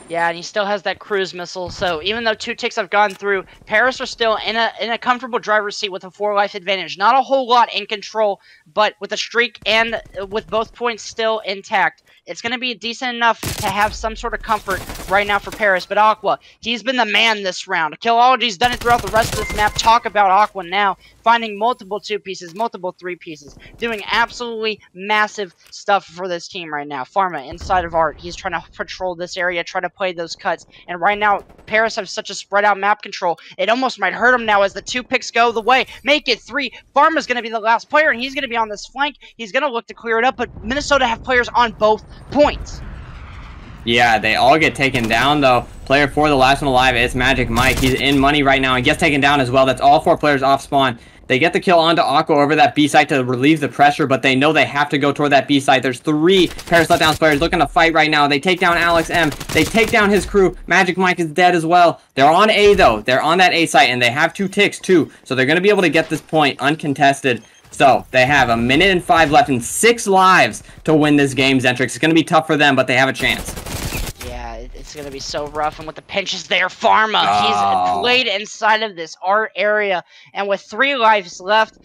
Yeah, and he still has that cruise missile. So even though two ticks have gone through, Paris are still in a in a comfortable driver's seat with a four life advantage. Not a whole lot in control, but with a streak and with both points still intact, it's going to be decent enough to have some sort of comfort right now for Paris. But Aqua, he's been the man this round. Killology's done it throughout the rest of this map. Talk about Aqua now. Finding multiple two pieces, multiple three pieces. Doing absolutely massive stuff for this team right now. Pharma, inside of Art, he's trying to patrol this area, try to play those cuts. And right now, Paris have such a spread out map control. It almost might hurt him now as the two picks go the way. Make it three. Pharma's going to be the last player, and he's going to be on this flank. He's going to look to clear it up, but Minnesota have players on both points. Yeah, they all get taken down, though. Player four, the last one alive, is Magic Mike. He's in money right now and gets taken down as well. That's all four players off spawn. They get the kill onto Aqua over that B site to relieve the pressure, but they know they have to go toward that B site. There's three Paris letdowns players looking to fight right now. They take down Alex M. They take down his crew. Magic Mike is dead as well. They're on A, though. They're on that A site, and they have two ticks, too. So they're going to be able to get this point uncontested. So, they have a minute and five left and six lives to win this game, Zentrix. It's going to be tough for them, but they have a chance. Going to be so rough. And with the pinches there, Pharma, oh. he's played inside of this art area. And with three lives left,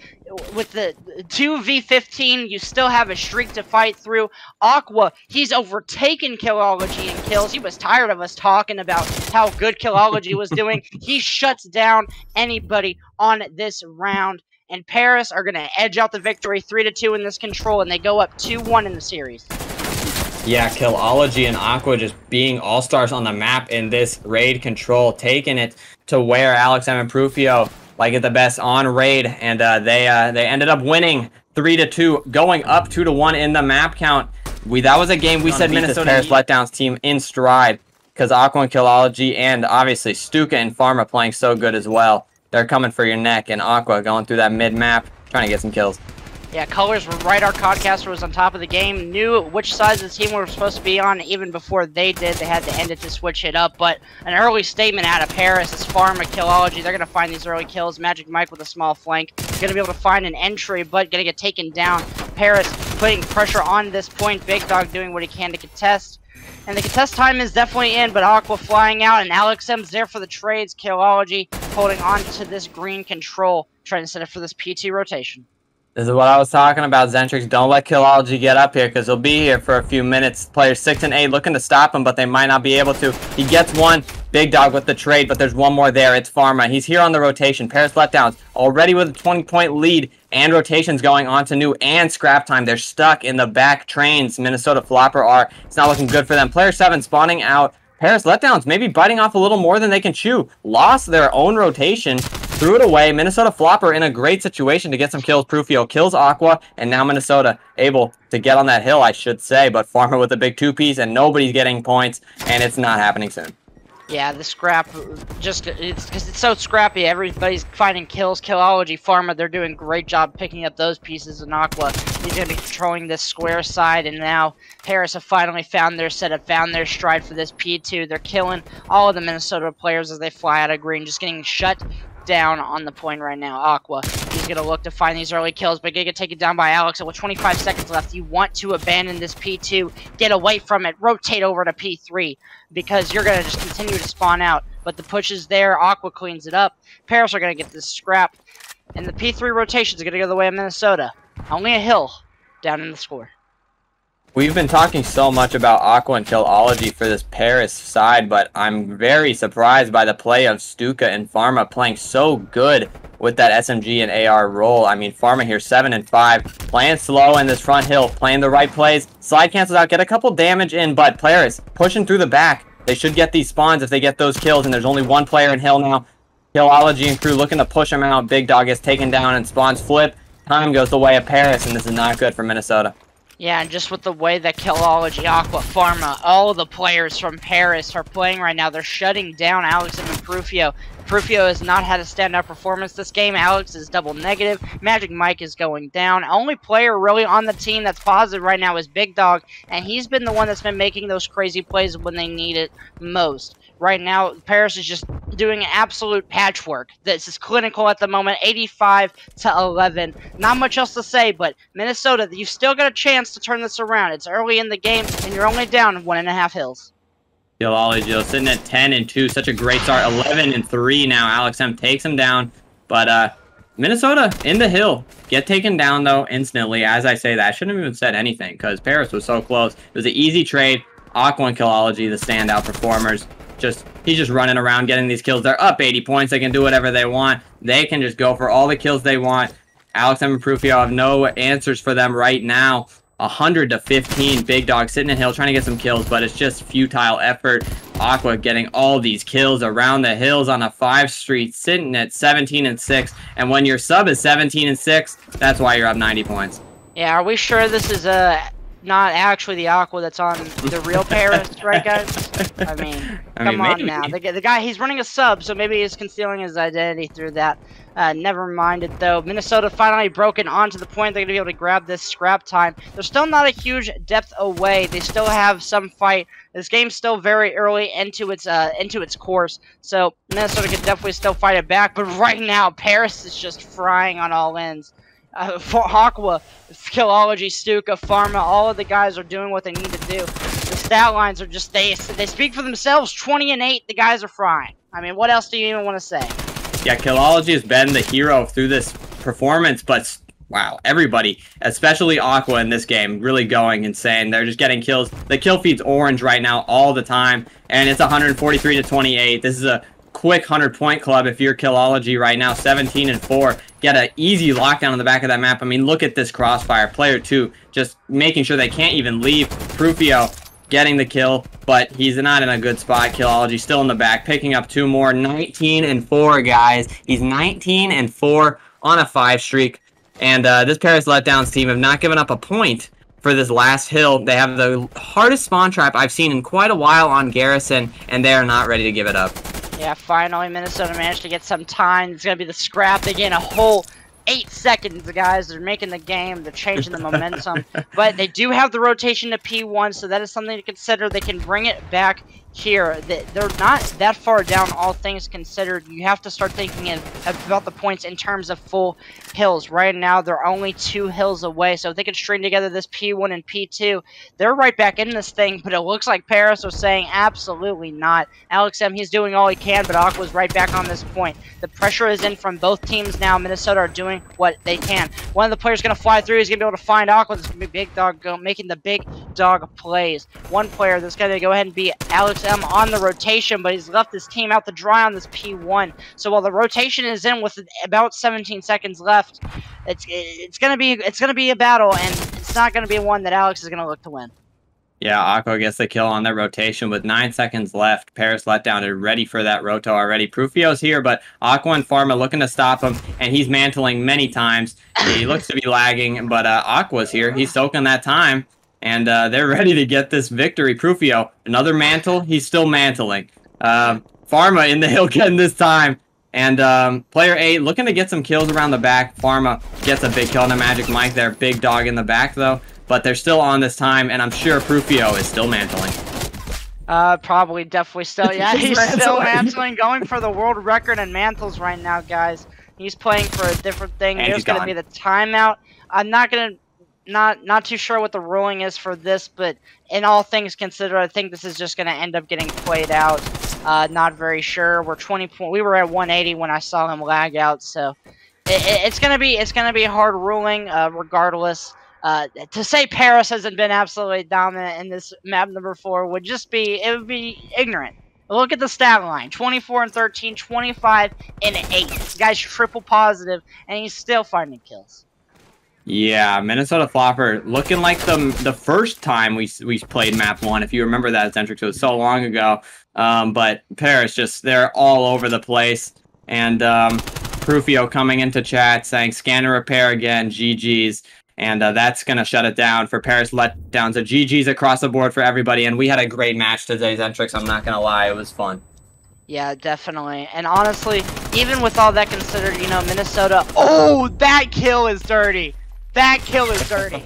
with the 2v15, you still have a streak to fight through. Aqua, he's overtaken Killology in kills. He was tired of us talking about how good Killology was doing. He shuts down anybody on this round and Paris are going to edge out the victory 3 to 2 in this control, and they go up 2 1 in the series. Yeah, Killology and Aqua just being all stars on the map in this raid control, taking it to where Alex and Prufio like it the best on raid, and uh, they uh, they ended up winning three to two, going up two to one in the map count. We that was a game we said Minnesota Paris letdowns team in stride because Aqua and Killology and obviously Stuka and Pharma playing so good as well. They're coming for your neck, and Aqua going through that mid-map, trying to get some kills. Yeah, Colors were right. Our Codcaster was on top of the game, knew which side of the team we were supposed to be on even before they did. They had to end it to switch it up. But an early statement out of Paris is Pharma Killology. They're going to find these early kills. Magic Mike with a small flank. Going to be able to find an entry, but going to get taken down. Paris putting pressure on this point. Big Dog doing what he can to contest. And the contest time is definitely in, but Aqua flying out, and Alex M's there for the trades. Killology holding on to this green control, trying to set up for this PT rotation. This is what I was talking about, Zentrix. Don't let Killology get up here, because he'll be here for a few minutes. Players 6 and 8 looking to stop him, but they might not be able to. He gets one. Big Dog with the trade, but there's one more there. It's Pharma. He's here on the rotation. Paris letdowns already with a 20-point lead, and rotations going on to new and scrap time. They're stuck in the back trains. Minnesota Floppr are. It's not looking good for them. Player 7 spawning out. Paris letdowns maybe biting off a little more than they can chew. Lost their own rotation threw it away. Minnesota Floppr in a great situation to get some kills. Prufio kills Aqua, and now Minnesota able to get on that hill, I should say. But Pharma with a big two-piece, and nobody's getting points, and it's not happening soon. Yeah, the scrap, just, it's because it's so scrappy, everybody's finding kills. Killology, Pharma, they're doing great job picking up those pieces, and Aqua, he's going to be controlling this square side, and now Paris have finally found their setup, found their stride for this P2. They're killing all of the Minnesota players as they fly out of green, just getting shut down on the point right now. Aqua, he's going to look to find these early kills, but get taken down by Alex. And with 25 seconds left, you want to abandon this P2, get away from it, rotate over to P3, because you're going to just continue to spawn out. But the push is there, Aqua cleans it up. Paris are going to get this scrap, and the P3 rotation is going to go the way of Minnesota. Only a hill down in the score. We've been talking so much about Aqua and Killology for this Paris side, but I'm very surprised by the play of Stuka and Pharma playing so good with that SMG and AR role. I mean, Pharma here, 7 and 5, playing slow in this front hill, playing the right plays, slide cancels out, get a couple damage in, but Paris pushing through the back. They should get these spawns if they get those kills, and there's only one player in hill now. Killology and crew looking to push him out. Big Dog gets taken down and spawns flip. Time goes the way of Paris, and this is not good for Minnesota. Yeah, and just with the way that Killology, Aqua, Pharma, all the players from Paris are playing right now, they're shutting down Alex and Prufio. Prufio has not had a standout performance this game. Alex is double negative. Magic Mike is going down. Only player really on the team that's positive right now is Big Dog, and he's been the one that's been making those crazy plays when they need it most right now, Paris is just doing absolute patchwork. This is clinical at the moment, 85 to 11. Not much else to say, but Minnesota, you've still got a chance to turn this around. It's early in the game, and you're only down one and a half hills. Ollie Jill sitting at 10 and 2. Such a great start. 11 and 3 now. Alex M takes him down, but uh, Minnesota in the hill. Get taken down, though, instantly. As I say that, I shouldn't have even said anything because Paris was so close. It was an easy trade. Aqua and Killology, the standout performers. Just He's just running around getting these kills. They're up 80 points. They can do whatever they want. They can just go for all the kills they want. Alex and Prufio have no answers for them right now. 100 to 15. Big Dog sitting in hill trying to get some kills, but it's just futile effort. Aqua getting all these kills around the hills on a 5 street, sitting at 17 and 6. And when your sub is 17 and 6, that's why you're up 90 points. Yeah, are we sure this is a not actually the Aqua that's on the real Paris, right, guys? I mean, I come mean, on now. The, the, guy, he's running a sub, so maybe he's concealing his identity through that. Uh, never mind it, though. Minnesota finally broken onto the point they're going to be able to grab this scrap time. They're still not a huge depth away. They still have some fight. This game's still very early into its uh, into its course, so Minnesota can definitely still fight it back. But right now, Paris is just frying on all ends uh, for Aqua, Killology, Stuka, Pharma, all of the guys are doing what they need to do. The stat lines are just, they, they speak for themselves. 20 and 8, the guys are frying. I mean, what else do you even want to say? Yeah, Killology has been the hero through this performance, but wow, everybody, especially Aqua in this game, really going insane. They're just getting kills. The kill feed's orange right now all the time, and it's 143 to 28. This is a quick 100 point club if you're Killology right now, 17 and 4. Get an easy lockdown on the back of that map. I mean, look at this crossfire. Player 2 just making sure they can't even leave. Prufio getting the kill, but he's not in a good spot. Killology still in the back, picking up two more. 19 and 4, guys. He's 19 and 4 on a 5 streak. And uh, this Paris Letdowns team have not given up a point for this last hill. They have the hardest spawn trap I've seen in quite a while on Garrison, and they are not ready to give it up. Yeah, finally Minnesota managed to get some time. It's going to be the scrap. They gain a whole eight seconds, guys. They're making the game. They're changing the momentum. but they do have the rotation to P1, so that is something to consider. They can bring it back here. that They're not that far down, all things considered. You have to start thinking about the points in terms of full hills. Right now, they're only two hills away, so if they can string together this P1 and P2, they're right back in this thing, but it looks like Paris was saying absolutely not. Alex M, he's doing all he can, but Aqua's right back on this point. The pressure is in from both teams now. Minnesota are doing what they can. One of the players going to fly through. He's going to be able to find Aqua. This big dog go, making the big dog plays. One player that's going to go ahead and be Alex M on the rotation, but he's left his team out to dry on this P1. So while the rotation is in with about 17 seconds left, it's it's gonna be it's gonna be a battle, and it's not gonna be one that Alex is gonna look to win. Yeah, Aqua gets the kill on that rotation with nine seconds left. Paris letdown and ready for that roto already. Prufio's here, but Aqua and Pharma looking to stop him, and he's mantling many times. He looks to be lagging, but uh, Aqua's here. He's soaking that time and uh, they're ready to get this victory. Prufio, another mantle. He's still mantling. Um, Pharma in the hill getting this time. And um, player 8 looking to get some kills around the back. Pharma gets a big kill on the Magic Mike there. Big dog in the back, though. But they're still on this time, and I'm sure Prufio is still mantling. Uh, probably, definitely still. Yeah, he's, he's still mantling, going for the world record in mantles right now, guys. He's playing for a different thing. And There's going to be the timeout. I'm not going to not not too sure what the ruling is for this, but in all things considered, I think this is just going to end up getting played out. Uh, not very sure. We're 20 point. We were at 180 when I saw him lag out, so it, it, it's gonna be it's gonna be a hard ruling, uh, regardless. Uh, to say Paris hasn't been absolutely dominant in this map number four would just be it would be ignorant. Look at the stat line 24 and 13, 25 and 8. This guy's triple positive, and he's still finding kills. Yeah, Minnesota Floppr looking like the the first time we we played map one. If you remember that, Zentrix, it was so long ago. Um, but Paris just they're all over the place. And um, Prufio coming into chat saying scan and repair again, GG's. And uh, that's going to shut it down for Paris letdowns. So GG's across the board for everybody. And we had a great match today, Zentrix. I'm not going to lie. It was fun. Yeah, definitely. And honestly, even with all that considered, you know, Minnesota... Oh, that kill is dirty. That kill is dirty.